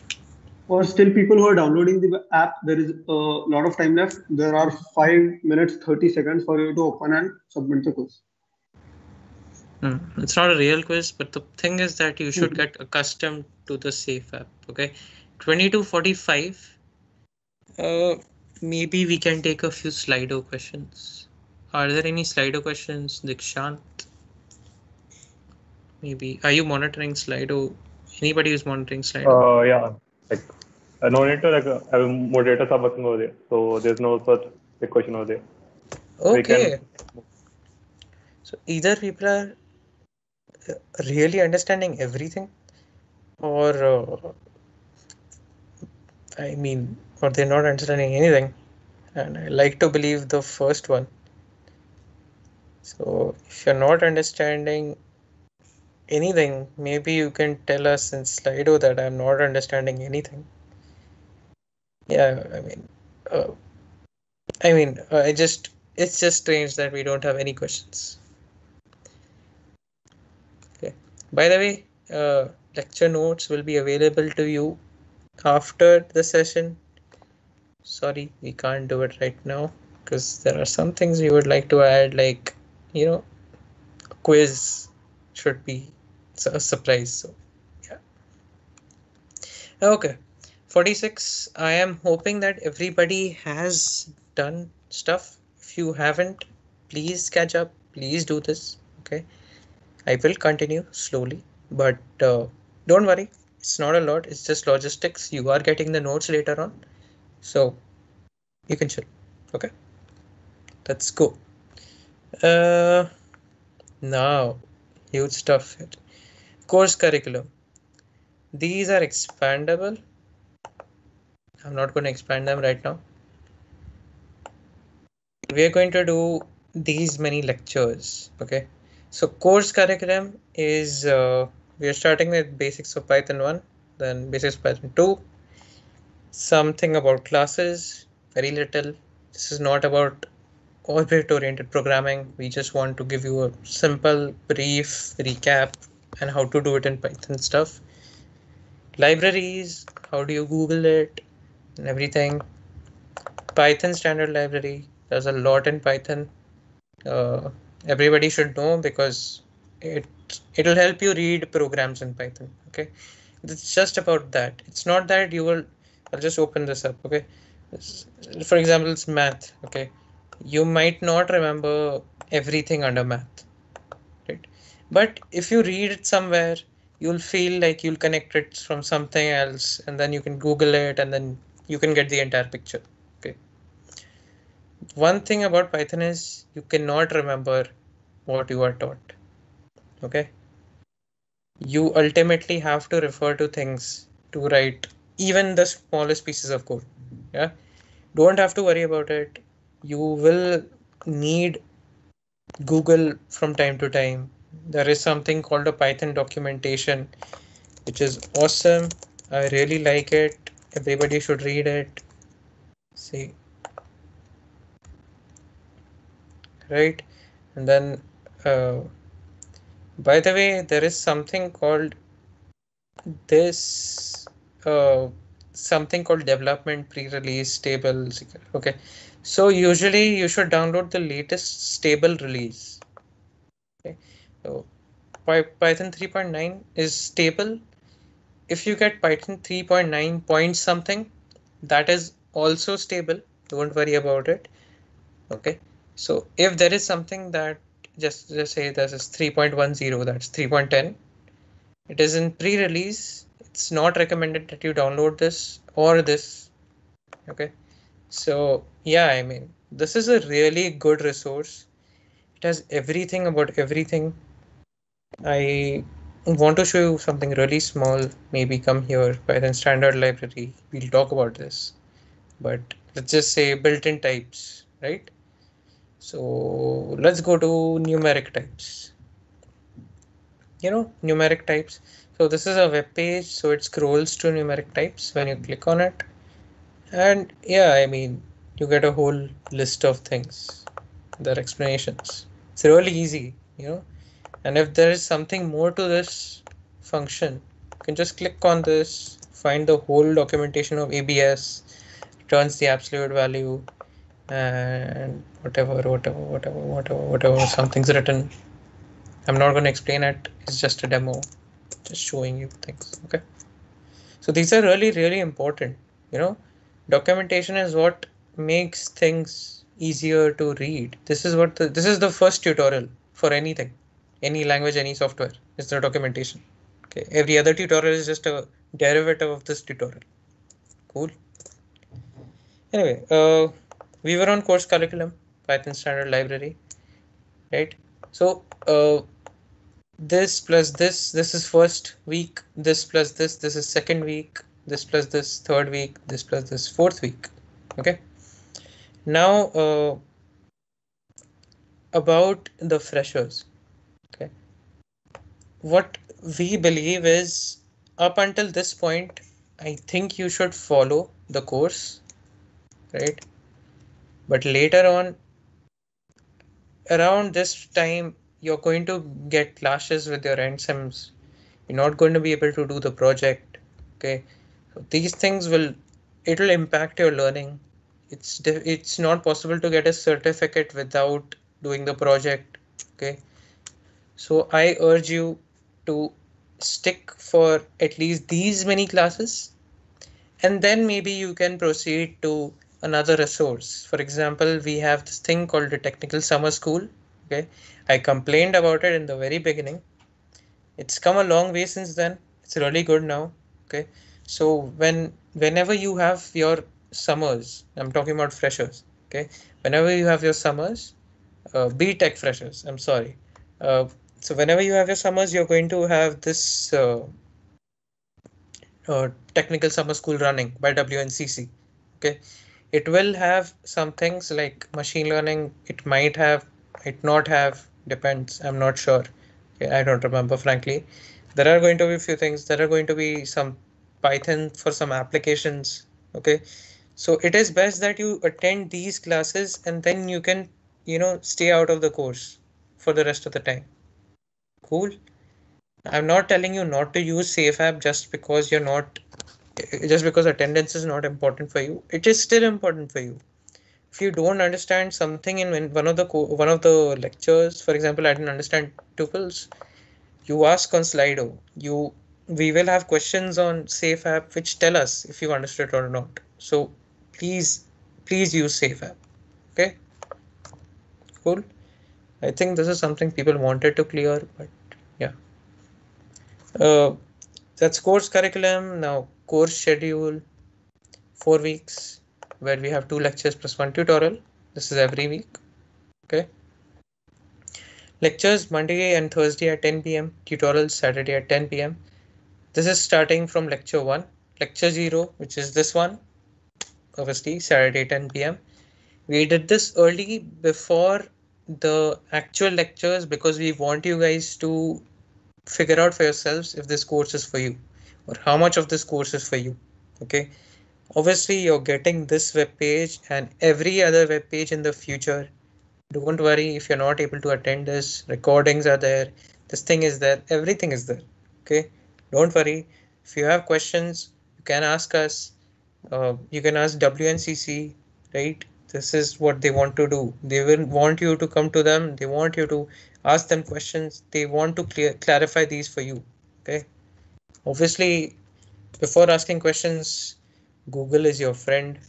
Speaker 2: For still people who are downloading the app, there is a lot of time left. There are five minutes, 30 seconds for you to open and submit the quiz.
Speaker 1: Hmm, It's not a real quiz, but the thing is that you should
Speaker 2: Mhm.
Speaker 1: get accustomed to the safe app. Okay, 20 to 45. Uh, maybe we can take a few Slido questions. Are there any Slido questions, Dikshant? Maybe. Are you monitoring Slido? Anybody who's monitoring Slido?
Speaker 3: Uh, yeah, like uh, no need to like uh, have are working over there, so there's no such big question over there.
Speaker 1: okay.
Speaker 3: can-
Speaker 1: So either people are uh, really understanding everything, or uh, I mean, or they're not understanding anything. And I like to believe the first one. So if you're not understanding anything, maybe you can tell us in Slido that I'm not understanding anything. Yeah, I mean, uh, I mean, uh, I just it's just strange that we don't have any questions. Okay. By the way, uh, lecture notes will be available to you after the session. Sorry, we can't do it right now because there are some things we would like to add, like you know, quiz should be a surprise. So yeah. Okay. 46. I am hoping that everybody has done stuff. If you haven't, please catch up. Please do this. Okay. I will continue slowly, but uh, don't worry. It's not a lot. It's just logistics. You are getting the notes later on. So you can chill. Okay. Let's go. Uh, now, huge stuff. Course curriculum. These are expandable. I'm not going to expand them right now. We are going to do these many lectures. Okay. So course curriculum is uh, we are starting with basics of Python 1, then basics of Python 2, something about classes, very little. This is not about object oriented programming. We just want to give you a simple, brief recap and how to do it in Python stuff. Libraries, how do you Google it and everything. Python standard library, there's a lot in Python. Uh, everybody should know because it it'll help you read programs in Python. Okay, it's just about that. It's not that you will. I'll just open this up. Okay, for example, it's math. Okay, you might not remember everything under math, right? But if you read it somewhere, you'll feel like you'll connect it from something else, and then you can Google it, and then you can get the entire picture. Okay. One thing about Python is you cannot remember what you are taught. Okay. You ultimately have to refer to things to write even the smallest pieces of code. Yeah. Don't have to worry about it. You will need Google from time to time. There is something called a Python documentation, which is awesome. I really like it. Everybody should read it. See. Right. And then, uh, by the way, there is something called this, uh, something called development pre-release stable. Okay. So usually you should download the latest stable release. Okay. So Python 3.9 is stable. If you get Python 3.9 point something, that is also stable. Don't worry about it. Okay. So if there is something that just just say this is 3.10, that's 3.10, it is in pre-release. It's not recommended that you download this or this okay? So yeah i mean this is a really good resource. It has everything about everything. I want to show you something really small. Maybe come here python standard library. We'll talk about this. But let's just say built-in types right so let's go to numeric types. You know numeric types. So this is a web page so it scrolls to numeric types when you click on it. And yeah i mean you get a whole list of things. Their explanations. It's really easy you know. And if there is something more to this function you can just click on this find the whole documentation of abs returns the absolute value and whatever whatever whatever whatever whatever something's written I'm not going to explain it. It's just a demo, just showing you things. Okay. So these are really, really important. You know, documentation is what makes things easier to read. This is what the, this is the first tutorial for anything, any language, any software. It's the documentation. Okay. Every other tutorial is just a derivative of this tutorial. Cool. Anyway, uh, we were on course curriculum, Python standard library, right? So uh, this plus this, this is first week, this plus this, this is second week, this plus this third week, this plus this fourth week. Okay. Now uh, about the freshers. Okay. What we believe is up until this point, I think you should follow the course, right? But later on, around this time, you're going to get clashes with your endsems you're not going to be able to do the project okay? So these things will it will impact your learning. It's it's not possible to get a certificate without doing the project okay? So i urge you to stick for at least these many classes. And then maybe you can proceed to another resource. For example we have this thing called the technical summer school okay? I complained about it in the very beginning. It's come a long way since then. It's really good now okay? So when whenever you have your summers i'm talking about freshers okay? Whenever you have your summers uh, b tech freshers i'm sorry. Uh, so whenever you have your summers you're going to have this uh, uh, technical summer school running by wncc okay it will have some things like machine learning it might have it not have depends i'm not sure. I don't remember frankly. There are going to be a few things there are going to be some python for some applications okay? So it is best that you attend these classes and then you can you know stay out of the course for the rest of the time. Cool? I'm not telling you not to use safe app just because you're not just because attendance is not important for you it is still important for you. If you don't understand something in one of the one of the lectures for example i didn't understand tuples you ask on slido. You we will have questions on safe app which tell us if you understood or not. So please please use safe app. Okay? Cool? I think this is something people wanted to clear but yeah. Uh, that's course curriculum. Now course schedule four weeks where we have two lectures plus one tutorial. This is every week. Okay. Lectures Monday and Thursday at 10 p.m. Tutorials Saturday at 10 p.m. This is starting from lecture one. Lecture zero, which is this one, obviously Saturday 10 p.m. We did this early before the actual lectures because we want you guys to figure out for yourselves if this course is for you or how much of this course is for you. Okay. Obviously you're getting this web page and every other web page in the future. Don't worry if you're not able to attend this. Recordings are there. This thing is there. Everything is there. Okay. Don't worry. If you have questions you can ask us. Uh, you can ask wncc right? This is what they want to do. They will want you to come to them. They want you to ask them questions. They want to clear clarify these for you. Okay obviously before asking questions Google is your friend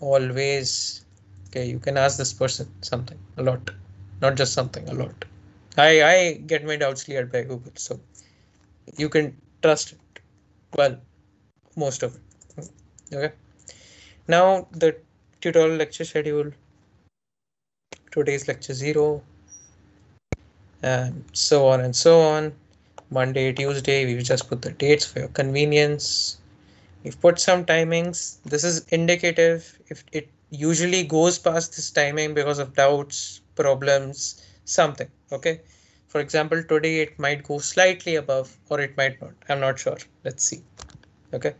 Speaker 1: always. Okay, you can ask this person something a lot, not just something a lot. I I get my doubts cleared by Google, so you can trust it. Well, most of it. Okay. Now the tutorial lecture schedule. Today's lecture zero. And so on and so on. Monday, Tuesday, we've just put the dates for your convenience. We've put some timings. This is indicative. If it usually goes past this timing because of doubts, problems, something. Okay. For example, today it might go slightly above or it might not. I'm not sure. Let's see. Okay.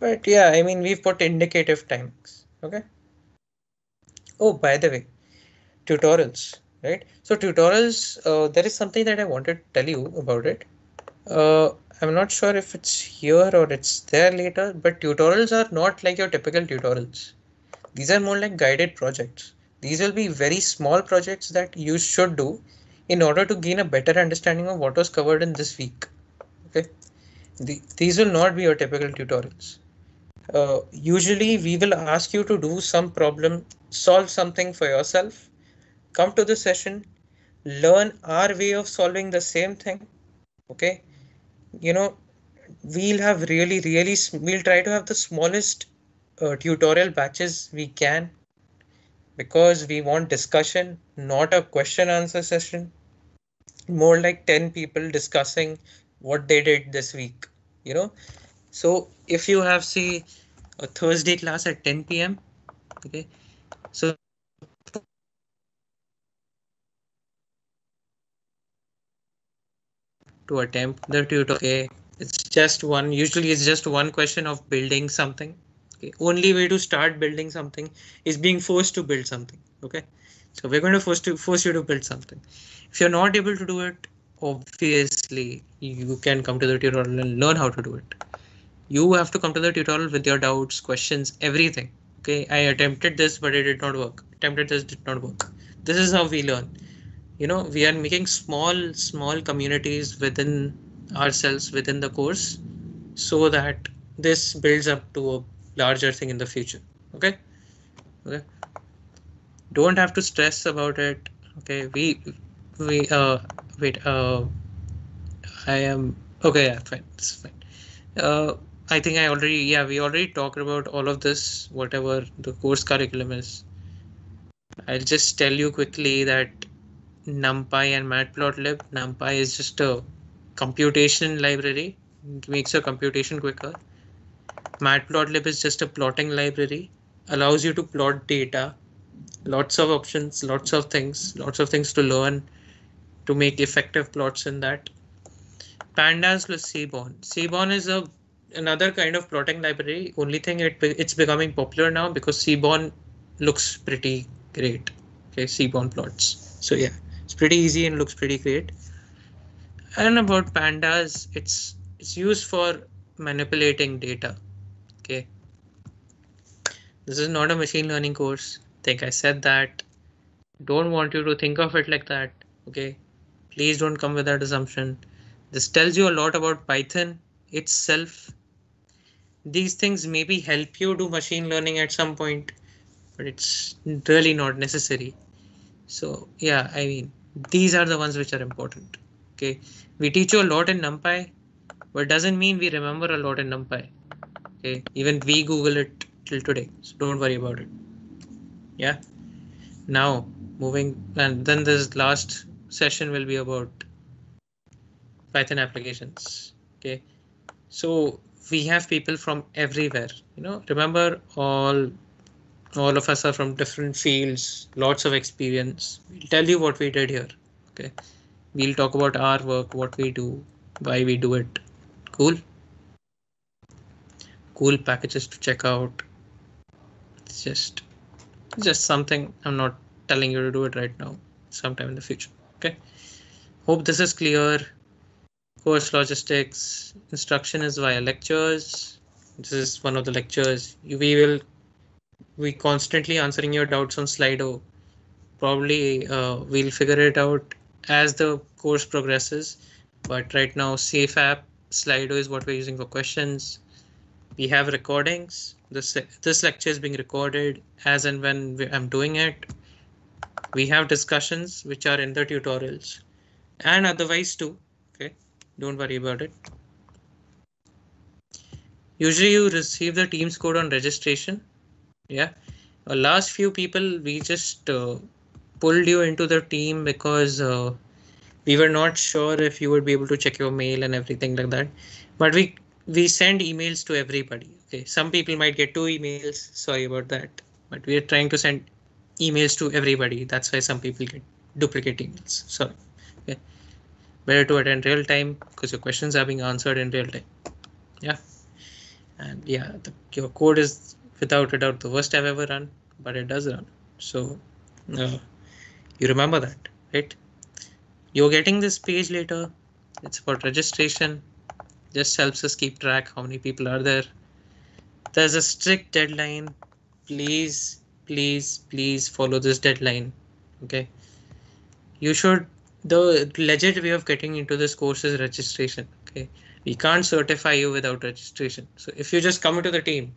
Speaker 1: But yeah, I mean, we've put indicative timings. Okay. Oh, by the way, tutorials, right? So tutorials, uh, there is something that I wanted to tell you about it. Uh, I'm not sure if it's here or it's there later, but tutorials are not like your typical tutorials. These are more like guided projects. These will be very small projects that you should do in order to gain a better understanding of what was covered in this week. Okay, the, these will not be your typical tutorials. Uh, usually we will ask you to do some problem, solve something for yourself, come to the session, learn our way of solving the same thing. Okay, you know, we'll have really, really, we'll try to have the smallest uh, tutorial batches we can because we want discussion, not a question answer session. More like 10 people discussing what they did this week, you know. So if you have say a Thursday class at 10 p.m. Okay, so to attempt the tutor. Okay, it's just one. Usually, it's just one question of building something. Okay only way to start building something is being forced to build something. Okay so we're going to force to force you to build something. If you're not able to do it obviously you can come to the tutorial and learn how to do it. You have to come to the tutorial with your doubts questions everything. Okay i attempted this but it did not work. Attempted this did not work. This is how we learn you know we are making small small communities within ourselves within the course so that this builds up to a larger thing in the future okay? Okay. Don't have to stress about it okay? We we uh wait uh i am okay yeah fine it's fine. Uh i think i already yeah we already talked about all of this whatever the course curriculum is. I'll just tell you quickly that numpy and matplotlib numpy is just a computation library it makes your computation quicker Matplotlib is just a plotting library, allows you to plot data, lots of options, lots of things, lots of things to learn to make effective plots in that. Pandas plus Seaborn. Seaborn is a another kind of plotting library. Only thing it it's becoming popular now because Seaborn looks pretty great. Okay, Seaborn plots. So yeah, it's pretty easy and looks pretty great. And about pandas, it's it's used for manipulating data okay? This is not a machine learning course. Think i said that don't want you to think of it like that okay? Please don't come with that assumption. This tells you a lot about python itself. These things maybe help you do machine learning at some point but it's really not necessary. So yeah i mean these are the ones which are important okay we teach you a lot in numpy but doesn't mean we remember a lot in numpy Okay, even we Google it till today, so don't worry about it. Yeah. Now moving, and then this last session will be about Python applications. Okay, so we have people from everywhere. You know, remember all all of us are from different fields, lots of experience. We'll tell you what we did here. Okay, we'll talk about our work, what we do, why we do it. Cool cool packages to check out. It's just just something I'm not telling you to do it right now, sometime in the future. Okay. Hope this is clear. Course logistics, instruction is via lectures. This is one of the lectures. We will we constantly answering your doubts on Slido. Probably uh, we'll figure it out as the course progresses. But right now, Safe App Slido is what we're using for questions we have recordings. This this lecture is being recorded as and when we, I'm doing it. We have discussions which are in the tutorials and otherwise too. Okay, Don't worry about it. Usually you receive the Teams code on registration. Yeah. Uh, last few people, we just uh, pulled you into the team because uh, we were not sure if you would be able to check your mail and everything like that. But we we send emails to everybody. Okay. Some people might get two emails. Sorry about that. But we are trying to send emails to everybody. That's why some people get duplicate emails. Sorry. Okay. Better to attend real time because your questions are being answered in real time. Yeah. And yeah, the, your code is without a doubt the worst I've ever run, but it does run. So uh, you remember that, right? You're getting this page later. It's about registration. Just helps us keep track how many people are there. There's a strict deadline. Please, please, please follow this deadline. Okay. You should the legit way of getting into this course is registration. Okay. We can't certify you without registration. So if you just come into the team,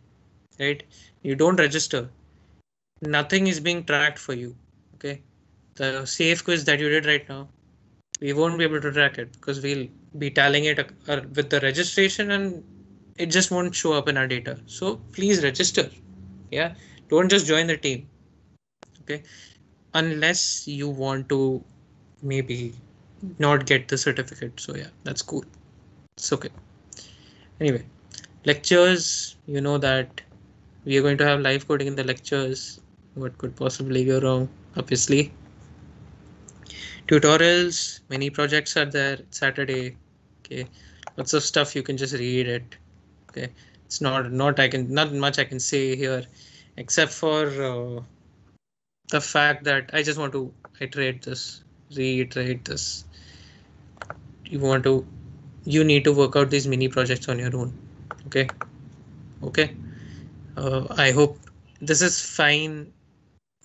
Speaker 1: right, you don't register, nothing is being tracked for you. Okay. The safe quiz that you did right now, we won't be able to track it because we'll be tallying it uh, with the registration and it just won't show up in our data. So please register. Yeah. Don't just join the team. Okay. Unless you want to maybe not get the certificate. So yeah, that's cool. It's okay. Anyway, lectures, you know that we are going to have live coding in the lectures. What could possibly go wrong? Obviously. Tutorials, many projects are there. Saturday. Okay. Lots of stuff you can just read it. Okay. It's not not I can not much I can say here except for uh, the fact that I just want to iterate this reiterate this. You want to, you need to work out these mini projects on your own. Okay. Okay. Uh, I hope this is fine.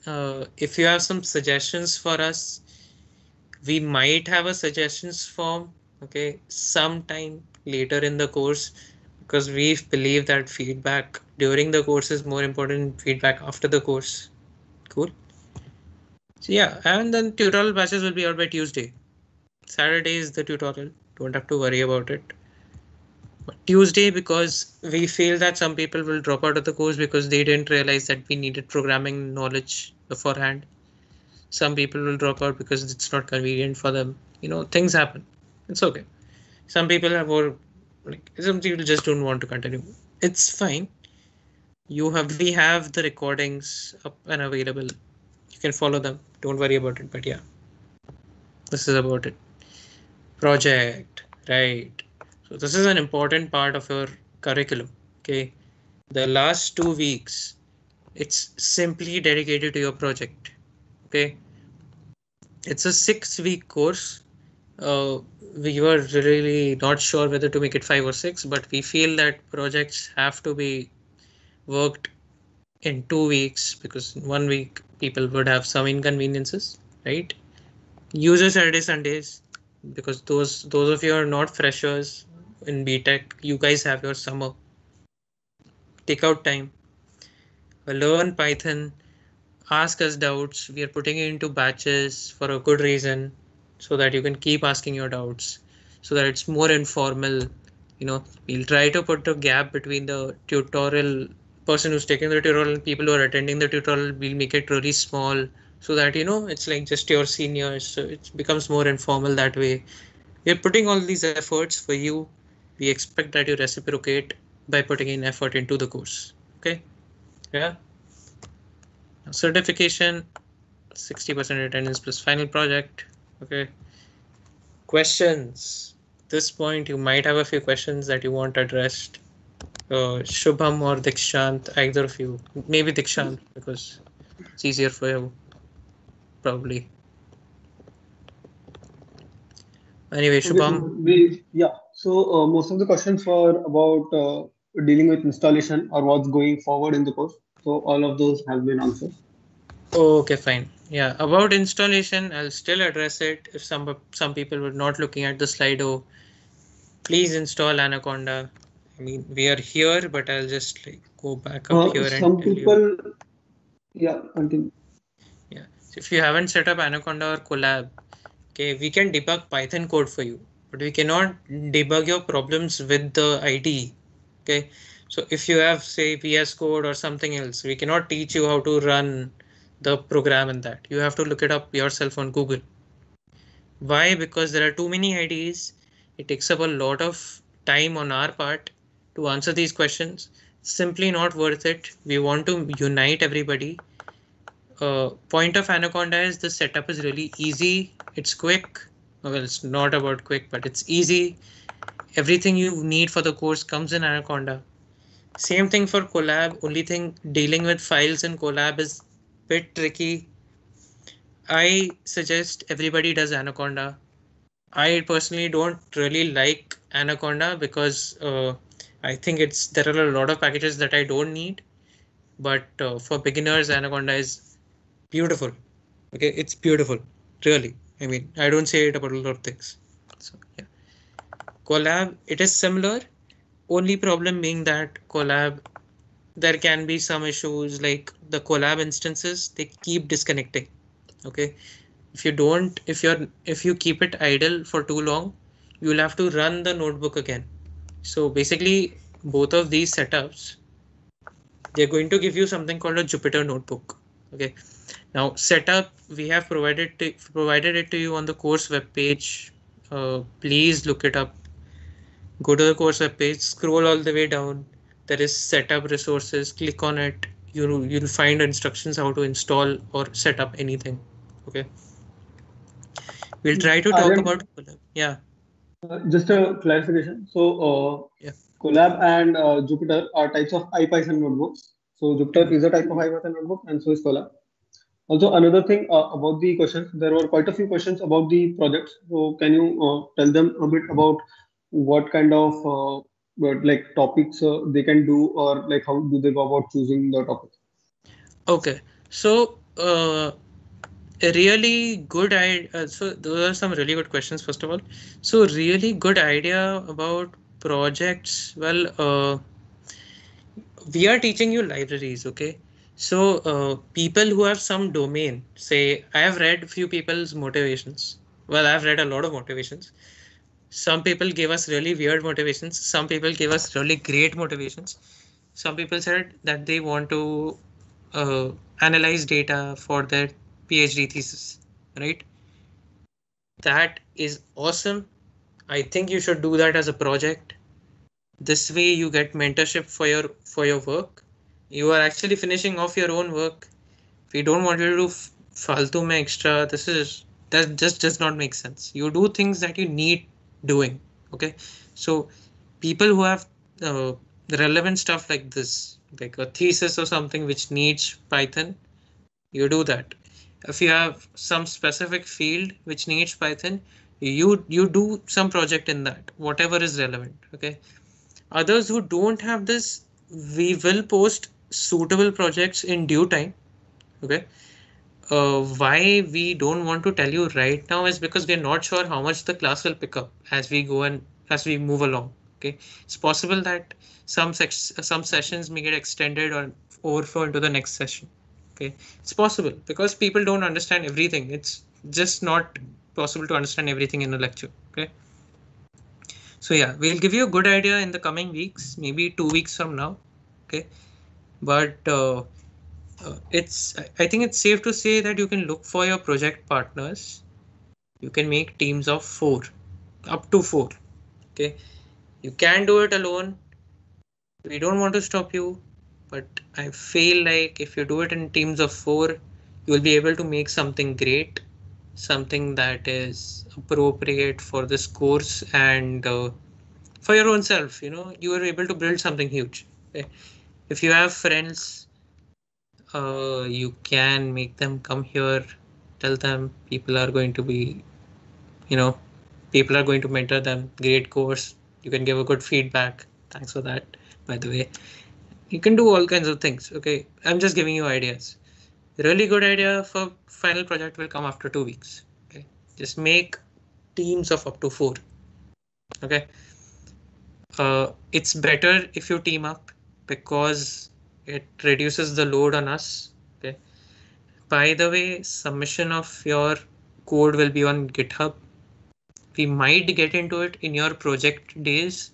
Speaker 1: Uh, if you have some suggestions for us, we might have a suggestions form. Okay. Sometime later in the course because we believe that feedback during the course is more important than feedback after the course. Cool. So yeah, and then tutorial batches will be out by Tuesday. Saturday is the tutorial. Don't have to worry about it. Tuesday, because we feel that some people will drop out of the course because they didn't realize that we needed programming knowledge beforehand. Some people will drop out because it's not convenient for them. You know, things happen. It's okay. Some people have more like some people just don't want to continue. It's fine. You have we have the recordings up and available You can follow them. Don't worry about it. But yeah, this is about it. Project, right? So this is an important part of your curriculum. Okay, the last two weeks, it's simply dedicated to your project. Okay, it's a six-week course. Uh, we were really not sure whether to make it five or six, but we feel that projects have to be worked in two weeks because in one week people would have some inconveniences, right? User Saturday Sundays because those those of you are not freshers in BTech, you guys have your summer. Take out time, learn Python, ask us doubts. We are putting it into batches for a good reason so that you can keep asking your doubts so that it's more informal. You know, we'll try to put a gap between the tutorial person who's taking the tutorial and people who are attending the tutorial We'll make it really small so that you know it's like just your seniors so it becomes more informal that way we're putting all these efforts for you we expect that you reciprocate by putting in effort into the course. Okay? Yeah? Certification 60% attendance plus final project. Okay? Questions? This point you might have a few questions that you want addressed. Uh, Shubham or Dikshant, either of you. Maybe Dikshant because it's easier for you, probably. Anyway, Shubham.
Speaker 2: We, yeah, so uh, most of the questions were about uh, dealing with installation or what's going forward in the course. So all of those have been answered.
Speaker 1: Okay, fine. Yeah, about installation, I'll still address it. If some some people were not looking at the Slido, please install Anaconda. I mean, we are here, but I'll just like go back up uh, here and
Speaker 2: some people, you. yeah, continue.
Speaker 1: Yeah, so if you haven't set up Anaconda or Colab, okay, we can debug Python code for you. But we cannot debug your problems with the IDE. Okay, so if you have say VS Code or something else, we cannot teach you how to run the program in that. You have to look it up yourself on Google. Why? Because there are too many IDEs. It takes up a lot of time on our part to answer these questions. Simply not worth it. We want to unite everybody. Uh, point of Anaconda is the setup is really easy. It's quick. Well, it's not about quick, but it's easy. Everything you need for the course comes in Anaconda. Same thing for Colab. Only thing dealing with files in Colab is a bit tricky. I suggest everybody does Anaconda. I personally don't really like Anaconda because uh, I think it's there are a lot of packages that I don't need. But uh, for beginners, Anaconda is beautiful. Okay, it's beautiful, really. I mean, I don't say it about a lot of things. So yeah, Colab it is similar. Only problem being that Colab there can be some issues like the Colab instances they keep disconnecting. Okay, if you don't if you're if you keep it idle for too long you'll have to run the notebook again so basically both of these setups they're going to give you something called a jupyter notebook okay now setup we have provided to, provided it to you on the course web page uh, please look it up go to the course web page scroll all the way down there is setup resources click on it you you'll find instructions how to install or set up anything okay We'll try to talk about Colab. Yeah.
Speaker 2: Uh, just a clarification. So, uh,
Speaker 1: yeah.
Speaker 2: Colab and uh, Jupyter are types of IPython notebooks. So Jupyter is a type of IPython notebook, and so is Colab. Also, another thing uh, about the questions, there were quite a few questions about the projects. So, can you uh, tell them a bit about what kind of uh, like topics they can do, or like how do they go about choosing the topic?
Speaker 1: Okay, so a really good idea. Uh, so those are some really good questions. First of all, so really good idea about projects. Well, uh, we are teaching you libraries. Okay, so uh, people who have some domain, say I have read a few people's motivations. Well, I've read a lot of motivations. Some people gave us really weird motivations. Some people gave us really great motivations. Some people said that they want to uh, analyze data for their PhD thesis, right? That is awesome. I think you should do that as a project. This way you get mentorship for your for your work. You are actually finishing off your own work. We don't want you to do faltu mein extra. This is that just does not make sense. You do things that you need doing. Okay, so people who have uh, relevant stuff like this, like a thesis or something which needs Python, you do that if you have some specific field which needs Python, you you do some project in that, whatever is relevant. Okay. Others who don't have this, we will post suitable projects in due time. Okay. Uh, why we don't want to tell you right now is because we're not sure how much the class will pick up as we go and as we move along. Okay, it's possible that some some sessions may get extended or overflow into the next session okay it's possible because people don't understand everything it's just not possible to understand everything in a lecture okay so yeah we'll give you a good idea in the coming weeks maybe two weeks from now okay but uh, uh, it's i think it's safe to say that you can look for your project partners you can make teams of four up to four okay you can do it alone we don't want to stop you but I feel like if you do it in teams of four, you will be able to make something great, something that is appropriate for this course and uh, for your own self. You know, you are able to build something huge. Okay? If you have friends, uh, you can make them come here, tell them people are going to be, you know, people are going to mentor them. Great course. You can give a good feedback. Thanks for that, by the way you can do all kinds of things. Okay, I'm just giving you ideas. Really good idea for final project will come after two weeks. Okay, just make teams of up to four. Okay, uh, it's better if you team up because it reduces the load on us. Okay, by the way, submission of your code will be on GitHub. we might get into it in your project days.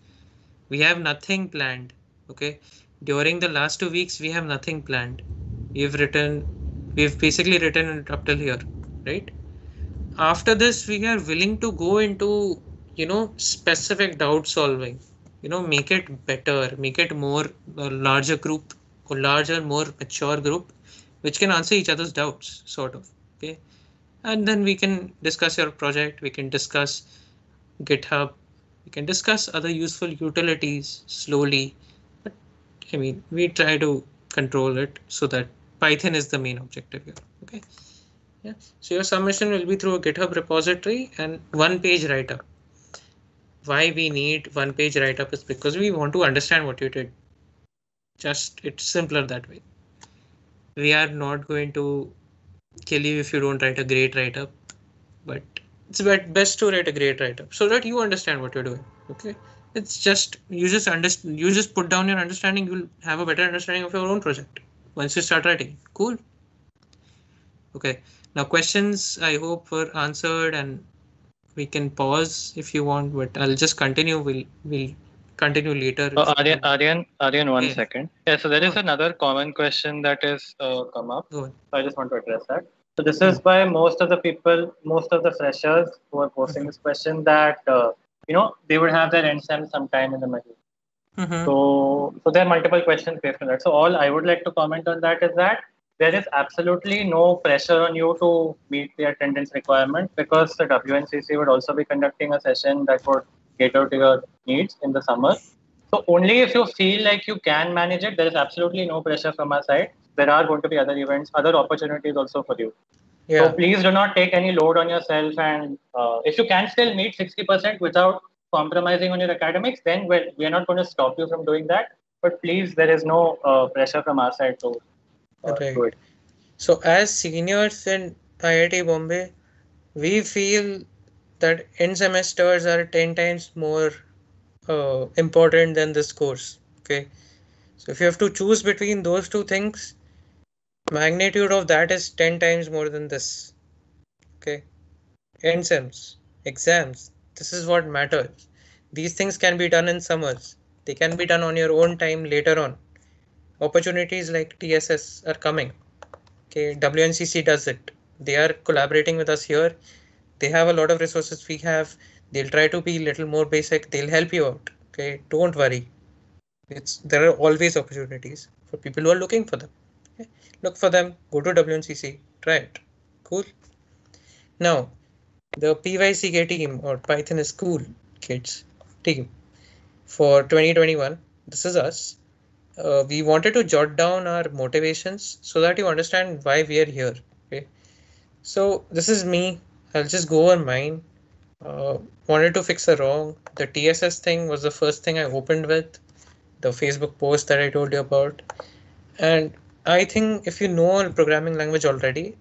Speaker 1: We have nothing planned. Okay. During the last two weeks, we have nothing planned. We've written, we've basically written it up till here, right? After this, we are willing to go into, you know, specific doubt solving, you know, make it better, make it more a larger group, a larger, more mature group, which can answer each other's doubts, sort of. Okay? And then we can discuss your project we can discuss github we can discuss other useful utilities slowly. But i mean we try to control it so that python is the main objective here okay? Yeah. So your submission will be through a github repository and one page write up why we need one page write up is because we want to understand what you did just it's simpler that way we are not going to kill you if you don't write a great write up, but it's best to write a great write up so that you understand what you're doing. Okay, it's just you just understand you just put down your understanding. You'll have a better understanding of your own project once you start writing. Cool. Okay, now questions I hope were answered and we can pause if you want, but I'll just continue. We'll we'll continue later.
Speaker 4: Oh, Aryan, Aryan, Aryan, one yeah. second. Yeah, so there is another common question that is uh, come up. So I just want to address that. So this is by most of the people, most of the freshers who are posting this question that uh, you know they would have their end sometime in the middle. Mm-hmm. So so there are multiple questions based on that. So all I would like to comment on that is that there is absolutely no pressure on you to meet the attendance requirement because the WNCC would also be conducting a session that would cater to your needs in the summer. So only if you feel like you can manage it, there is absolutely no pressure from our side. There are going to be other events, other opportunities also for you. Yeah. So please do not take any load on yourself. And uh, if you can still meet 60% without compromising on your academics, then well, we are not going to stop you from doing that. But please, there is no uh, pressure from our side to okay.
Speaker 1: So as seniors in IIT Bombay, we feel that end semesters are 10 times more uh, important than this course okay? So if you have to choose between those two things magnitude of that is 10 times more than this okay? End sems exams this is what matters. These things can be done in summers. They can be done on your own time later on opportunities like tss are coming. Okay wncc does it. They are collaborating with us here. They have a lot of resources we have. They'll try to be a little more basic. They'll help you out. Okay don't worry. It's there are always opportunities for people who are looking for them. Okay? look for them. Go to wncc try it. Cool. Now the pyck team or python is cool kids team for 2021 this is us uh, we wanted to jot down our motivations so that you understand why we are here okay so this is me I'll just go on mine. Uh, wanted to fix a wrong. The TSS thing was the first thing I opened with, the Facebook post that I told you about. And I think if you know a programming language already,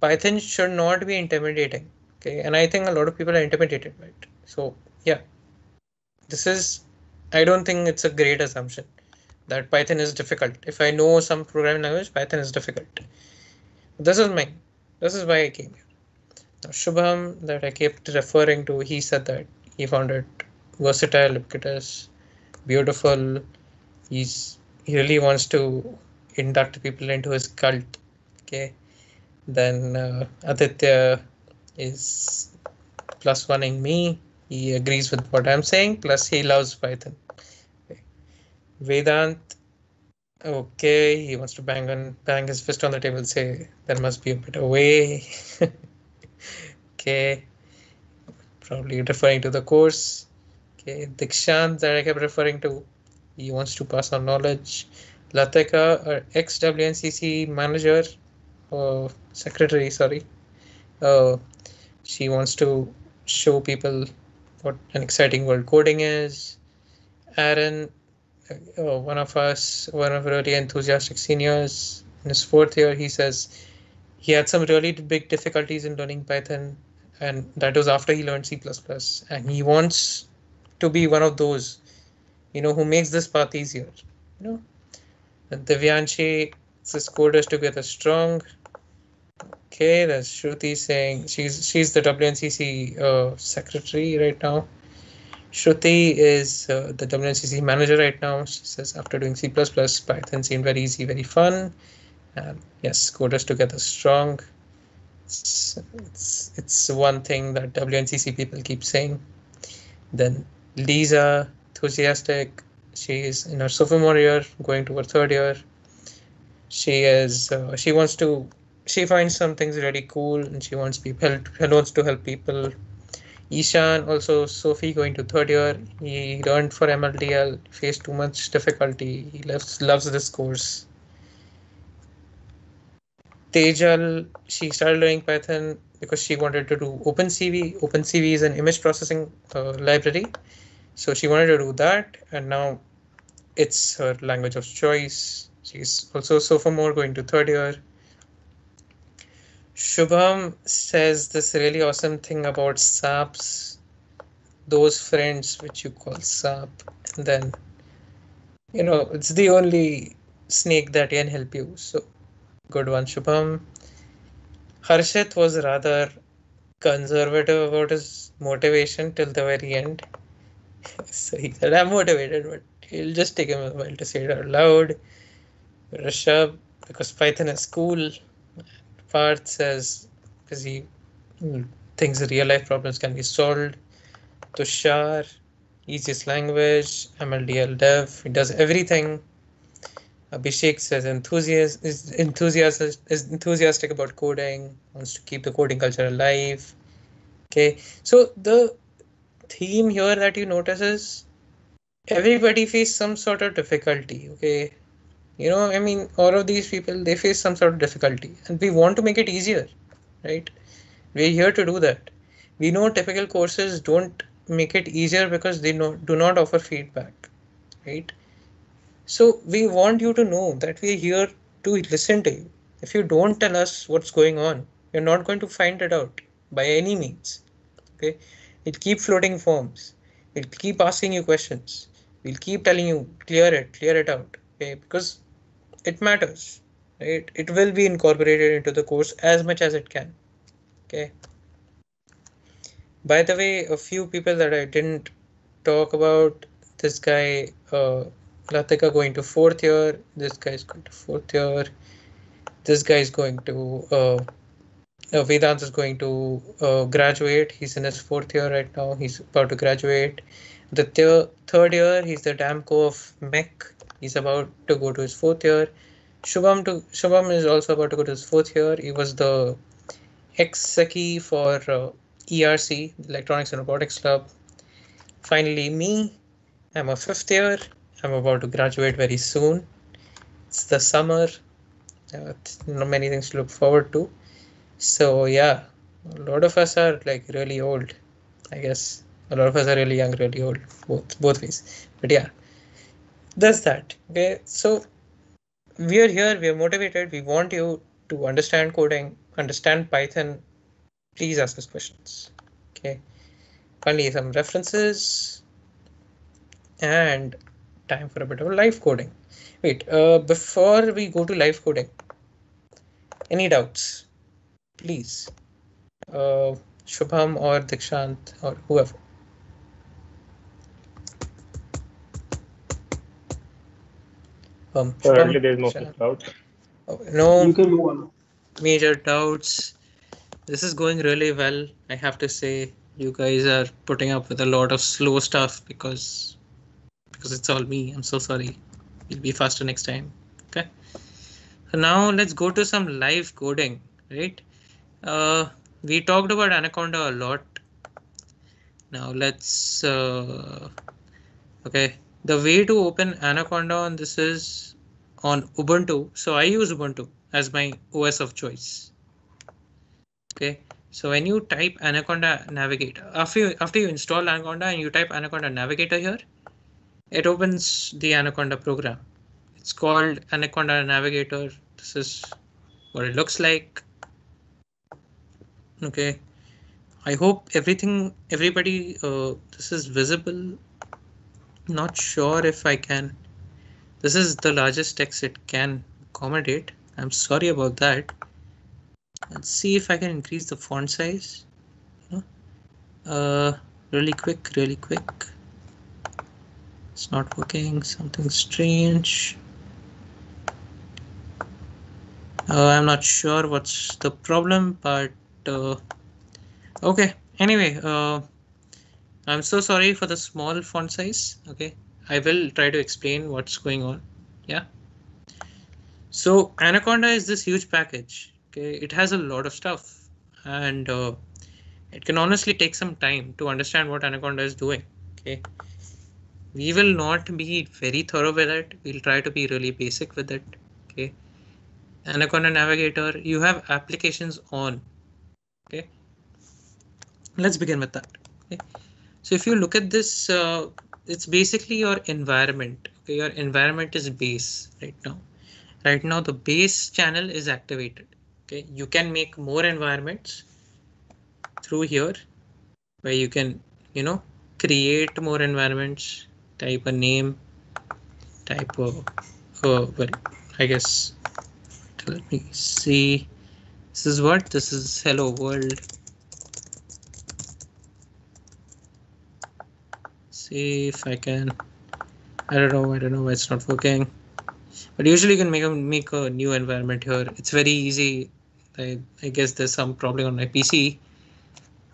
Speaker 1: Python should not be intimidating. Okay, and I think a lot of people are intimidated by it. So yeah, this is. I don't think it's a great assumption that Python is difficult. If I know some programming language, Python is difficult. This is mine. This is why I came here. Now, Shubham that I kept referring to, he said that he found it versatile, beautiful. He's he really wants to induct people into his cult. Okay. Then uh, Aditya is plus oneing me. He agrees with what I'm saying. Plus he loves Python. Vedant. Okay, he wants to bang on bang his fist on the table. Say there must be a better way. <laughs> okay probably referring to the course okay Dikshant that I kept referring to he wants to pass on knowledge Latika our ex WNCC manager uh, secretary sorry uh, she wants to show people what an exciting world coding is Aaron uh, one of us one of really enthusiastic seniors in his fourth year he says he had some really big difficulties in learning Python, and that was after he learned C++. And he wants to be one of those, you know, who makes this path easier. You know, and Divyanshi says coders together strong. Okay, that's Shruti saying she's she's the WNCC uh, secretary right now. Shruti is uh, the WNCC manager right now. She says after doing C++, Python seemed very easy, very fun. And yes, coders together strong. It's, it's, it's one thing that WNCC people keep saying. Then Lisa, enthusiastic. She is in her sophomore year, going to her third year. She is. Uh, she wants to. She finds some things really cool, and she wants people. Help, wants to help people. Ishan also Sophie going to third year. He learned for MLDL, faced too much difficulty. He loves loves this course. Tejal, she started learning Python because she wanted to do OpenCV. OpenCV is an image processing uh, library. So she wanted to do that, and now it's her language of choice. She's also sophomore going to third year. Shubham says this really awesome thing about saps, those friends which you call sap, and then you know it's the only snake that can help you. So good one, Shubham. Harshit was rather conservative about his motivation till the very end. <laughs> so he said, I'm motivated, but he'll just take him a while to say it out loud. Rishabh, because Python is cool. Parth says, because he thinks real life problems can be solved. Tushar, easiest language, MLDL dev, he does everything. Abhishek says enthusiast is enthusiastic is enthusiastic about coding, wants to keep the coding culture alive. Okay, so the theme here that you notice is everybody face some sort of difficulty. Okay, you know, I mean, all of these people they face some sort of difficulty, and we want to make it easier, right? We're here to do that. We know typical courses don't make it easier because they no, do not offer feedback, right? So we want you to know that we're here to listen to you. If you don't tell us what's going on, you're not going to find it out by any means. Okay, it keep floating forms. We'll keep asking you questions. We'll keep telling you clear it, clear it out. Okay, because it matters. Right? It will be incorporated into the course as much as it can. Okay. By the way, a few people that I didn't talk about this guy uh, Latika going to fourth year. This guy is going to fourth year. This guy is going to uh, uh, Vedant is going to uh, graduate. He's in his fourth year right now. He's about to graduate. The th- third year, he's the DAMCO of MEC. He's about to go to his fourth year. Shubham to Shubham is also about to go to his fourth year. He was the ex-Secy for uh, ERC, Electronics and Robotics Club. Finally, me. I'm a fifth year. I'm about to graduate very soon. It's the summer. Uh, not many things to look forward to. So yeah, a lot of us are like really old. I guess a lot of us are really young, really old, both both ways. But yeah, that's that. Okay, so we are here. We are motivated. We want you to understand coding, understand Python. Please ask us questions. Okay, finally some references and time for a bit of live coding. Wait, uh, before we go to live coding, any doubts? Please, uh, Shubham or Dikshant or whoever.
Speaker 3: Um, Currently, there is no doubt.
Speaker 1: Oh, no major doubts. This is going really well. I have to say, you guys are putting up with a lot of slow stuff because because it's all me. I'm so sorry. We'll be faster next time. Okay. So now let's go to some live coding, right? Uh, we talked about Anaconda a lot. Now let's, uh, okay. The way to open Anaconda on this is on Ubuntu. So I use Ubuntu as my OS of choice. Okay. So when you type Anaconda Navigator, after you, after you install Anaconda and you type Anaconda Navigator here, it opens the Anaconda program. It's called Anaconda Navigator. This is what it looks like. Okay. I hope everything, everybody, uh, this is visible. Not sure if I can. This is the largest text it can accommodate. I'm sorry about that. Let's see if I can increase the font size. Uh, really quick, really quick. It's not working, something strange. Uh, I'm not sure what's the problem, but uh, okay. Anyway, uh, I'm so sorry for the small font size. Okay, I will try to explain what's going on. Yeah. So Anaconda is this huge package. Okay, it has a lot of stuff and uh, it can honestly take some time to understand what Anaconda is doing. Okay, we will not be very thorough with it. We'll try to be really basic with it. Okay, Anaconda Navigator, you have applications on. Okay, let's begin with that. Okay, so if you look at this, uh, it's basically your environment. Okay, your environment is base right now. Right now, the base channel is activated. Okay, you can make more environments through here where you can, you know, create more environments, type a name, type a, uh, well, I guess, let me see. This is what this is hello world. See if I can. I don't know. I don't know why it's not working. But usually you can make a make a new environment here. It's very easy. I, I guess there's some problem on my PC.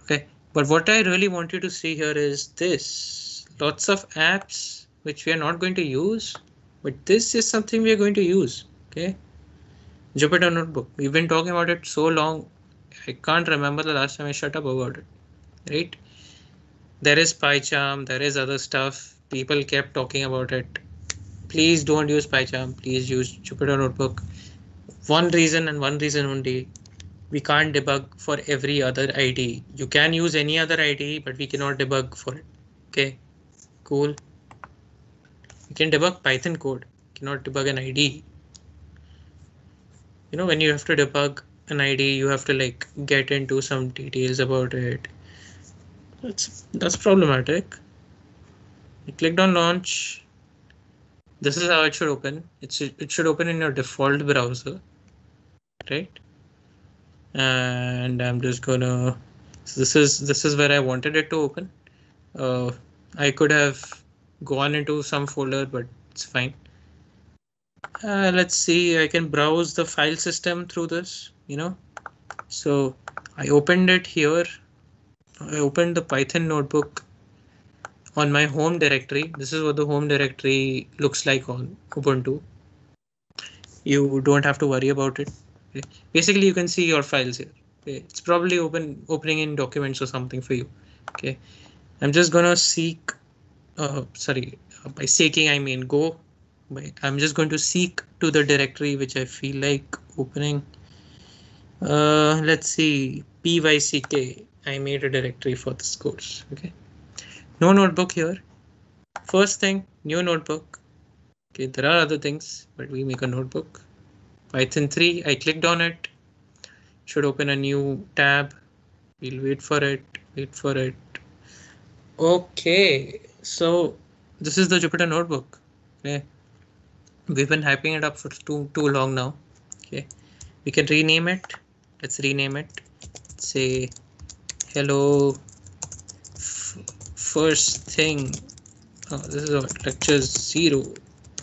Speaker 1: Okay, but what I really want you to see here is this. Lots of apps which we are not going to use, but this is something we are going to use. Okay, Jupyter Notebook. We've been talking about it so long. I can't remember the last time I shut up about it. Right? There is PyCharm. There is other stuff. People kept talking about it. Please don't use PyCharm. Please use Jupyter Notebook. One reason and one reason only. We can't debug for every other ID. You can use any other ID, but we cannot debug for it. Okay, cool. You can debug Python code, cannot debug an ID you know when you have to debug an id you have to like get into some details about it that's that's problematic. I clicked on launch. This is how it should open. It should it should open in your default browser right? And i'm just gonna so this is this is where i wanted it to open. Uh, i could have gone into some folder but it's fine. Uh, let's see, I can browse the file system through this, you know. So I opened it here. I opened the Python notebook on my home directory. This is what the home directory looks like on Ubuntu. You don't have to worry about it. Basically, you can see your files here. It's probably open opening in documents or something for you. Okay, I'm just gonna seek. Uh, sorry, by seeking I mean go I'm just going to seek to the directory which I feel like opening. Uh, let's see, pyck. I made a directory for this course. Okay, no notebook here. First thing, new notebook. Okay, there are other things, but we make a notebook. Python 3, I clicked on it. Should open a new tab. We'll wait for it, wait for it. Okay, so this is the Jupyter notebook. Okay, we've been hyping it up for too too long now okay we can rename it let's rename it say hello first thing oh, this is our lecture zero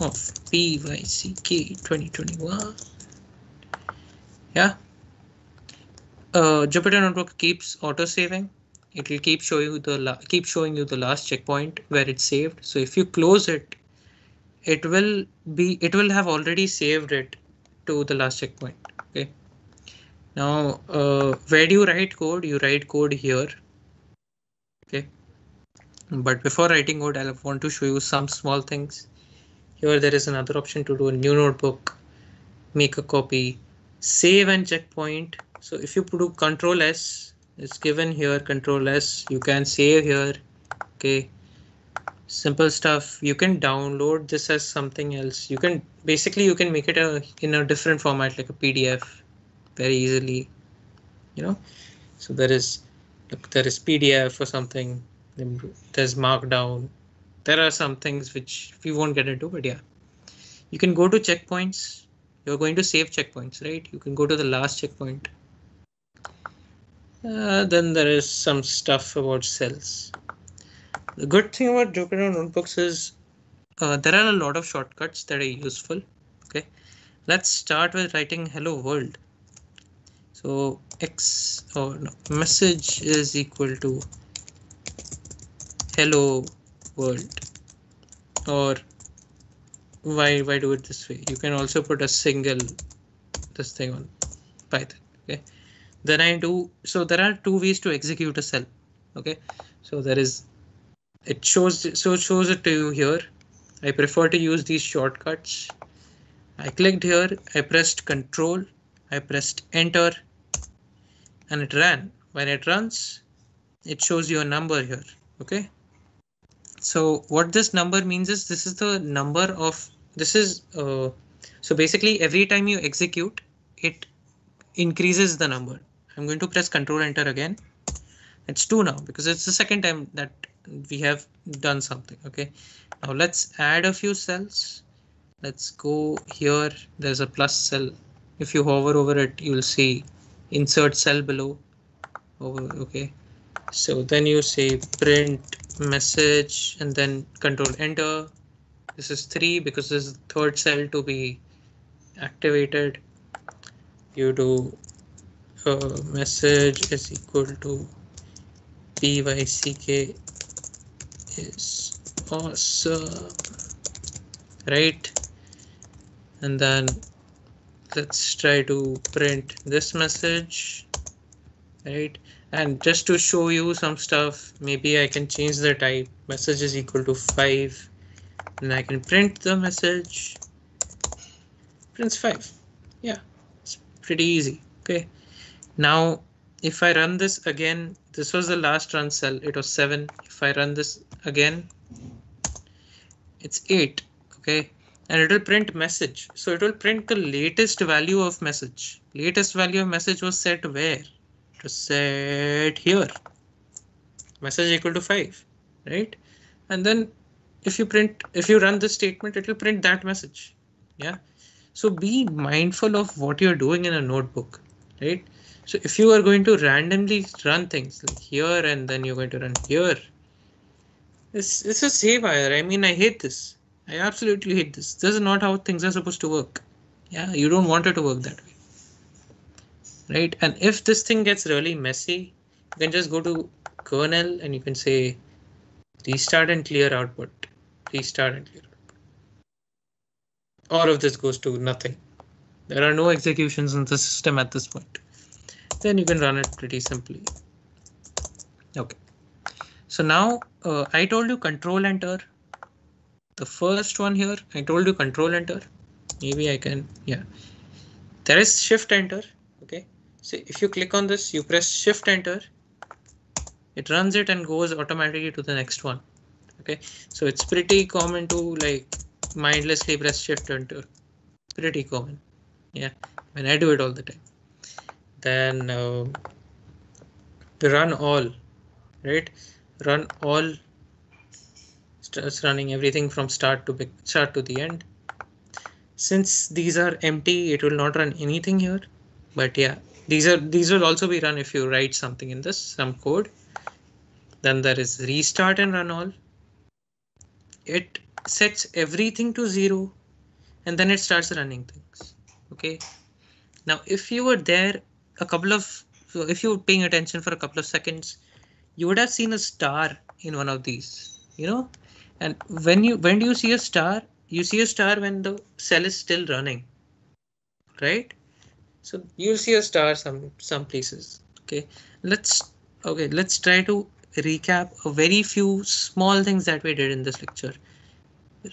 Speaker 1: of pyck 2021 yeah uh, Jupyter Notebook keeps auto saving. It will keep showing you the keep showing you the last checkpoint where it's saved. So if you close it, it will be it will have already saved it to the last checkpoint now uh, where do you write code? You write code here. Okay. But before writing code i want to show you some small things. Here there is another option to do a new notebook. Make a copy. Save and checkpoint. So if you do control s it's given here control s. You can save here. Okay. Simple stuff. You can download this as something else. You can basically you can make it a in a different format like a pdf very easily you know so there is there is pdf or something there's markdown there are some things which we won't get into but yeah you can go to checkpoints you're going to save checkpoints right you can go to the last checkpoint Uh, then there is some stuff about cells. The good thing about Jupyter notebooks is uh, there are a lot of shortcuts that are useful. Okay, let's start with writing hello world. So x or no, message is equal to hello world or why why do it this way? You can also put a single this thing on Python. Okay, then I do so there are two ways to execute a cell. Okay, so there is it shows so it shows it to you here. I prefer to use these shortcuts. I clicked here, I pressed control, I pressed enter and it ran. When it runs, it shows you a number here. OK. So what this number means is this is the number of this is uh, so basically every time you execute it increases the number. I'm going to press control enter again. It's two now because it's the second time that we have done something. OK, now let's add a few cells. Let's go here. There's a plus cell. If you hover over it, you'll see insert cell below. Over okay. So then you say print message and then control enter. This is three because this is third cell to be activated. You do uh, message is equal to pyck is awesome. Right? And then let's try to print this message right? And just to show you some stuff maybe I can change the type. Message is equal to 5 and I can print the message. Prints 5 yeah it's pretty easy okay? Now if I run this again this was the last run cell. It was 7 if I run this again it's 8 okay and it will print message. So it will print the latest value of message. Latest value of message was set where? Was set here. Message equal to 5, right? And then if you print, if you run this statement, it will print that message. Yeah. So be mindful of what you're doing in a notebook, right? So if you are going to randomly run things like here and then you're going to run here, this, this is haywire. I mean, I hate this. I absolutely hate this. This is not how things are supposed to work. Yeah, you don't want it to work that way. Right. And if this thing gets really messy, you can just go to kernel and you can say restart and clear output. Restart and clear output. All of this goes to nothing. There are no executions in the system at this point. Then you can run it pretty simply. OK. So now uh, I told you control enter the first one here, I told you control enter. Maybe I can, yeah. There is shift enter. Okay. So if you click on this, you press shift enter. It runs it and goes automatically to the next one. Okay. So it's pretty common to like mindlessly press shift enter. Pretty common. Yeah. When I do it all the time. Then uh, run all, right? Run all starts uh, running everything from start to start to the end. Since these are empty, it will not run anything here. But yeah, these are these will also be run if you write something in this some code. Then there is restart and run all. It sets everything to zero and then it starts running things. OK, now if you were there a couple of so if you were paying attention for a couple of seconds, you would have seen a star in one of these. You know, and when you when do you see a star? You see a star when the cell is still running, right? So you'll see a star some some places. Okay, let's okay let's try to recap a very few small things that we did in this lecture.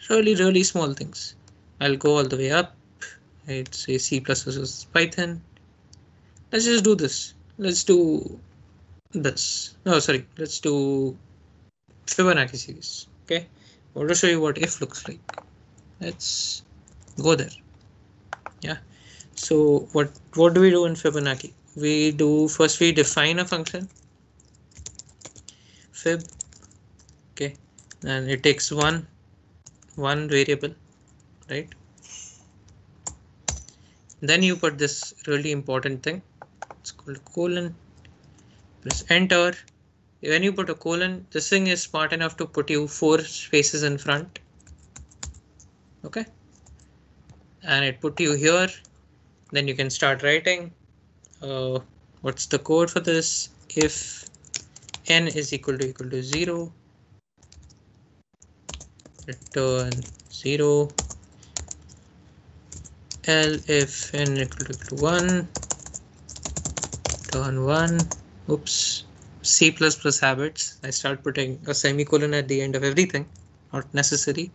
Speaker 1: Really, really small things. I'll go all the way up. I'd say C++ versus Python. Let's just do this. Let's do this. No, sorry. Let's do Fibonacci series. Okay. Want to show you what if looks like. Let's go there. Yeah. So what what do we do in Fibonacci? We do first we define a function fib. Okay, and it takes one one variable, right? Then you put this really important thing. It's called colon. press enter. When you put a colon, this thing is smart enough to put you four spaces in front. Okay. And it put you here. Then you can start writing. Uh, what's the code for this? If n is equal to equal to zero, return zero. L if n equal to 1 turn 1 oops C++ habits. I start putting a semicolon at the end of everything. Not necessary.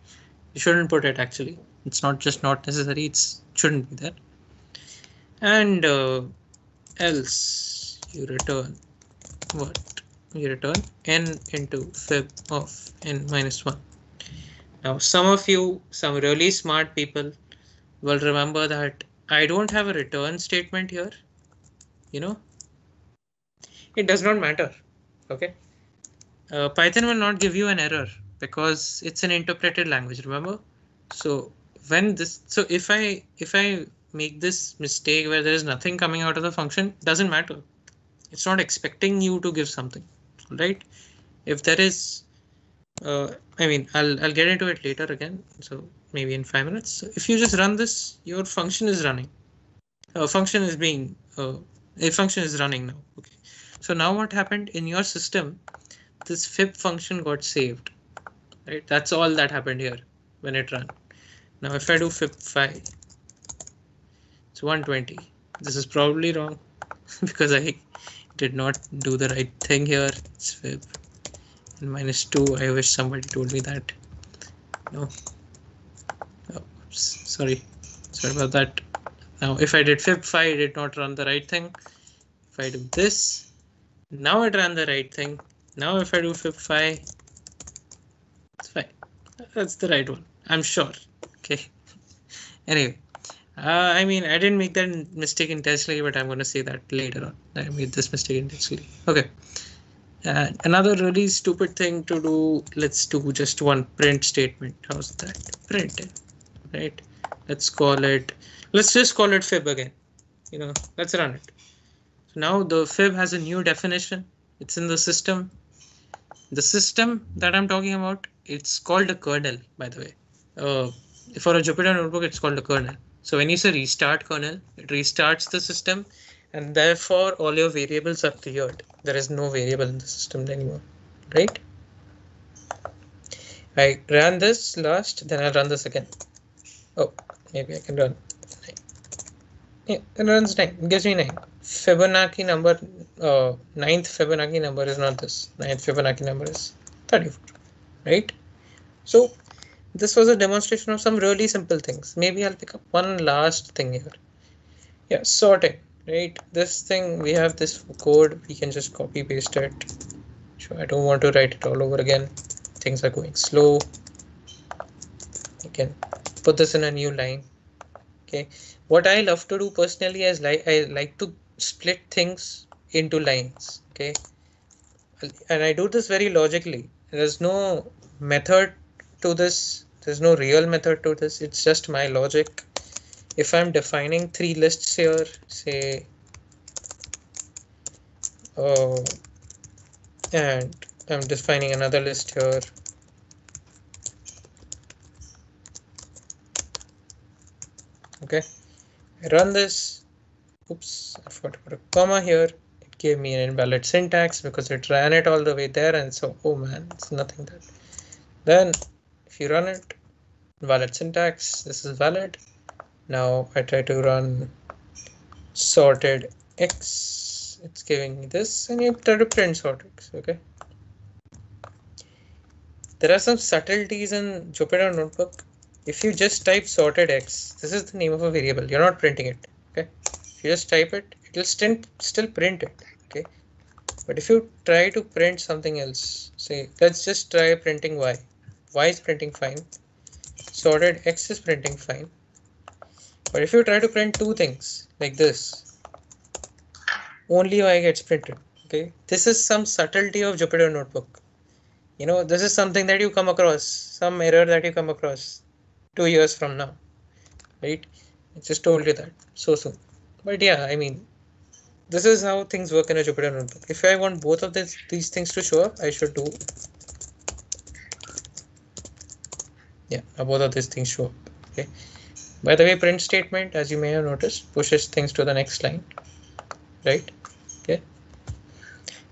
Speaker 1: You shouldn't put it actually. It's not just not necessary. It's shouldn't be there and uh, else you return. What? You return n into fib of n minus 1 now some of you some really smart people will remember that I don't have a return statement here. You know it does not matter okay? Uh, python will not give you an error because it's an interpreted language remember? So when this so if i if i make this mistake where there is nothing coming out of the function doesn't matter. It's not expecting you to give something right? If there is uh, i mean i'll i'll get into it later again so maybe in five minutes. So if you just run this your function is running. A function is being uh, a function is running now okay so now what happened in your system, this fib function got saved, right? That's all that happened here when it ran. Now if I do fib5, it's 120. This is probably wrong <laughs> because I did not do the right thing here. It's fib and minus 2. I wish somebody told me that. No. Oh, sorry. Sorry about that. Now if I did fib5, it did not run the right thing. If I do this, now it ran the right thing. Now if I do fib5, it's fine. That's the right one. I'm sure. Okay. <laughs> anyway, uh, I mean, I didn't make that mistake intentionally, but I'm going to say that later on. I made this mistake intentionally. Okay. Uh, another really stupid thing to do. Let's do just one print statement. How's that? Print it. Right. Let's call it. Let's just call it fib again. You know, let's run it. Now the fib has a new definition. It's in the system. The system that I'm talking about, it's called a kernel, by the way. Uh, for a Jupyter notebook, it's called a kernel. So when you say restart kernel, it restarts the system and therefore all your variables are cleared. There is no variable in the system anymore, right? I ran this last, then I'll run this again. Oh, maybe I can run. Yeah, it runs 9. It gives me 9. Fibonacci number, uh, ninth Fibonacci number is not this. Ninth Fibonacci number is 34, right? So this was a demonstration of some really simple things. Maybe I'll pick up one last thing here. Yeah, sorting, right? This thing, we have this code, we can just copy paste it. So I don't want to write it all over again. Things are going slow. I can put this in a new line. Okay. What I love to do personally is like I like to split things into lines okay? And I do this very logically. There's no method to this. There's no real method to this. It's just my logic. If I'm defining three lists here say oh and I'm defining another list here. Okay? I run this oops, I forgot to put a comma here. It gave me an invalid syntax because it ran it all the way there. And so, oh man, it's nothing that. Then if you run it, valid syntax, this is valid. Now I try to run sorted x. It's giving me this and you try to print sorted x. Okay. There are some subtleties in Jupyter Notebook. If you just type sorted x, this is the name of a variable. You're not printing it. Okay you just type it. It will still still print it okay? But if you try to print something else say let's just try printing y. Y is printing fine. Sorted x is printing fine. But if you try to print two things like this only y gets printed okay? This is some subtlety of jupyter notebook. You know this is something that you come across some error that you come across two years from now right? I just told you that so soon but yeah, I mean, this is how things work in a Jupyter notebook. If I want both of this, these things to show up, I should do. Yeah, both of these things show up. Okay. By the way, print statement, as you may have noticed, pushes things to the next line, right? Okay.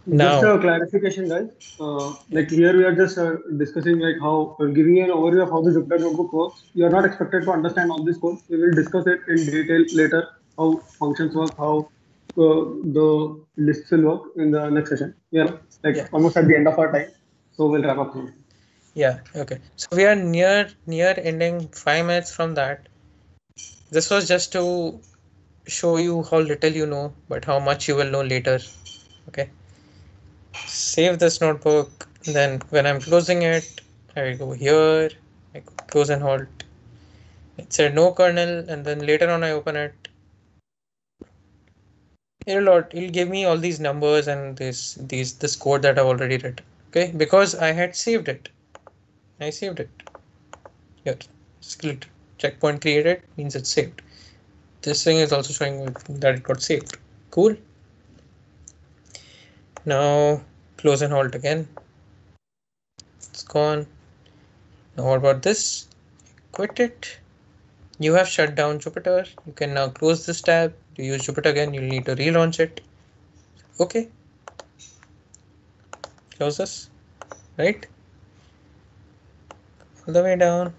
Speaker 2: Now, just a clarification, guys. Uh, like here, we are just uh, discussing like how uh, giving you an overview of how the Jupyter notebook works. You are not expected to understand all this code. We will discuss it in detail later. How functions work, how uh, the lists will work in the next session. Yeah, like yeah. almost at the end of our time. So we'll wrap up.
Speaker 1: Yeah. Okay. So we are near near ending five minutes from that. This was just to show you how little you know, but how much you will know later. Okay save this notebook then when I'm closing it I go here I go close and halt it said no kernel and then later on I open it it'll, it'll give me all these numbers and this these this code that I've already written okay? Because I had saved it. I saved it. Here split. Checkpoint created means it's saved. This thing is also showing that it got saved. Cool. Now close and halt again. It's gone. Now what about this? Quit it. You have shut down Jupyter you can now close this tab to use Jupyter again you'll need to relaunch it. Okay. Close this. Right. All the way down.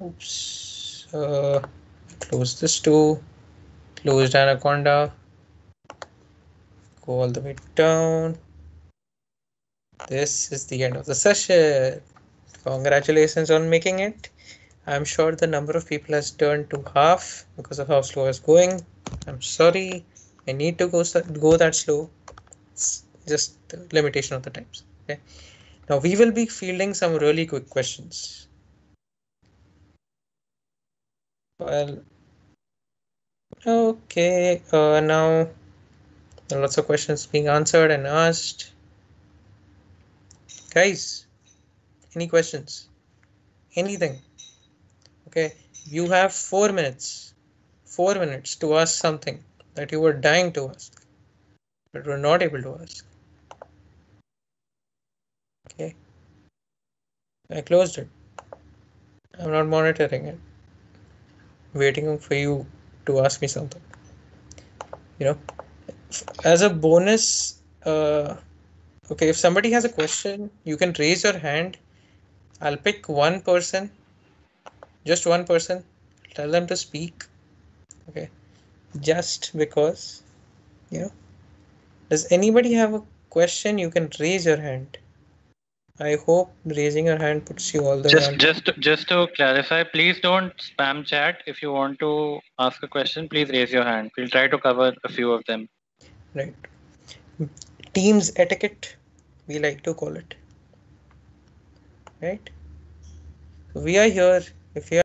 Speaker 1: Oops. Uh, close this too. Closed anaconda. Go all the way down. This is the end of the session. Congratulations on making it i'm sure the number of people has turned to half because of how slow it's going i'm sorry i need to go go that slow it's just the limitation of the times okay now we will be fielding some really quick questions well okay uh, now lots of questions being answered and asked. Guys, any questions? Anything? Okay, you have four minutes, four minutes to ask something that you were dying to ask, but were not able to ask. Okay, I closed it. I'm not monitoring it. Waiting for you to ask me something. You know, as a bonus, uh, okay, if somebody has a question, you can raise your hand. I'll pick one person, just one person, tell them to speak. Okay, just because, you know. Does anybody have a question? You can raise your hand. I hope raising your hand puts you all the
Speaker 4: just just just to clarify, please don't spam chat. If you want to ask a question, please raise your hand. We'll try to cover a few of them
Speaker 1: right teams etiquette we like to call it right we are here if you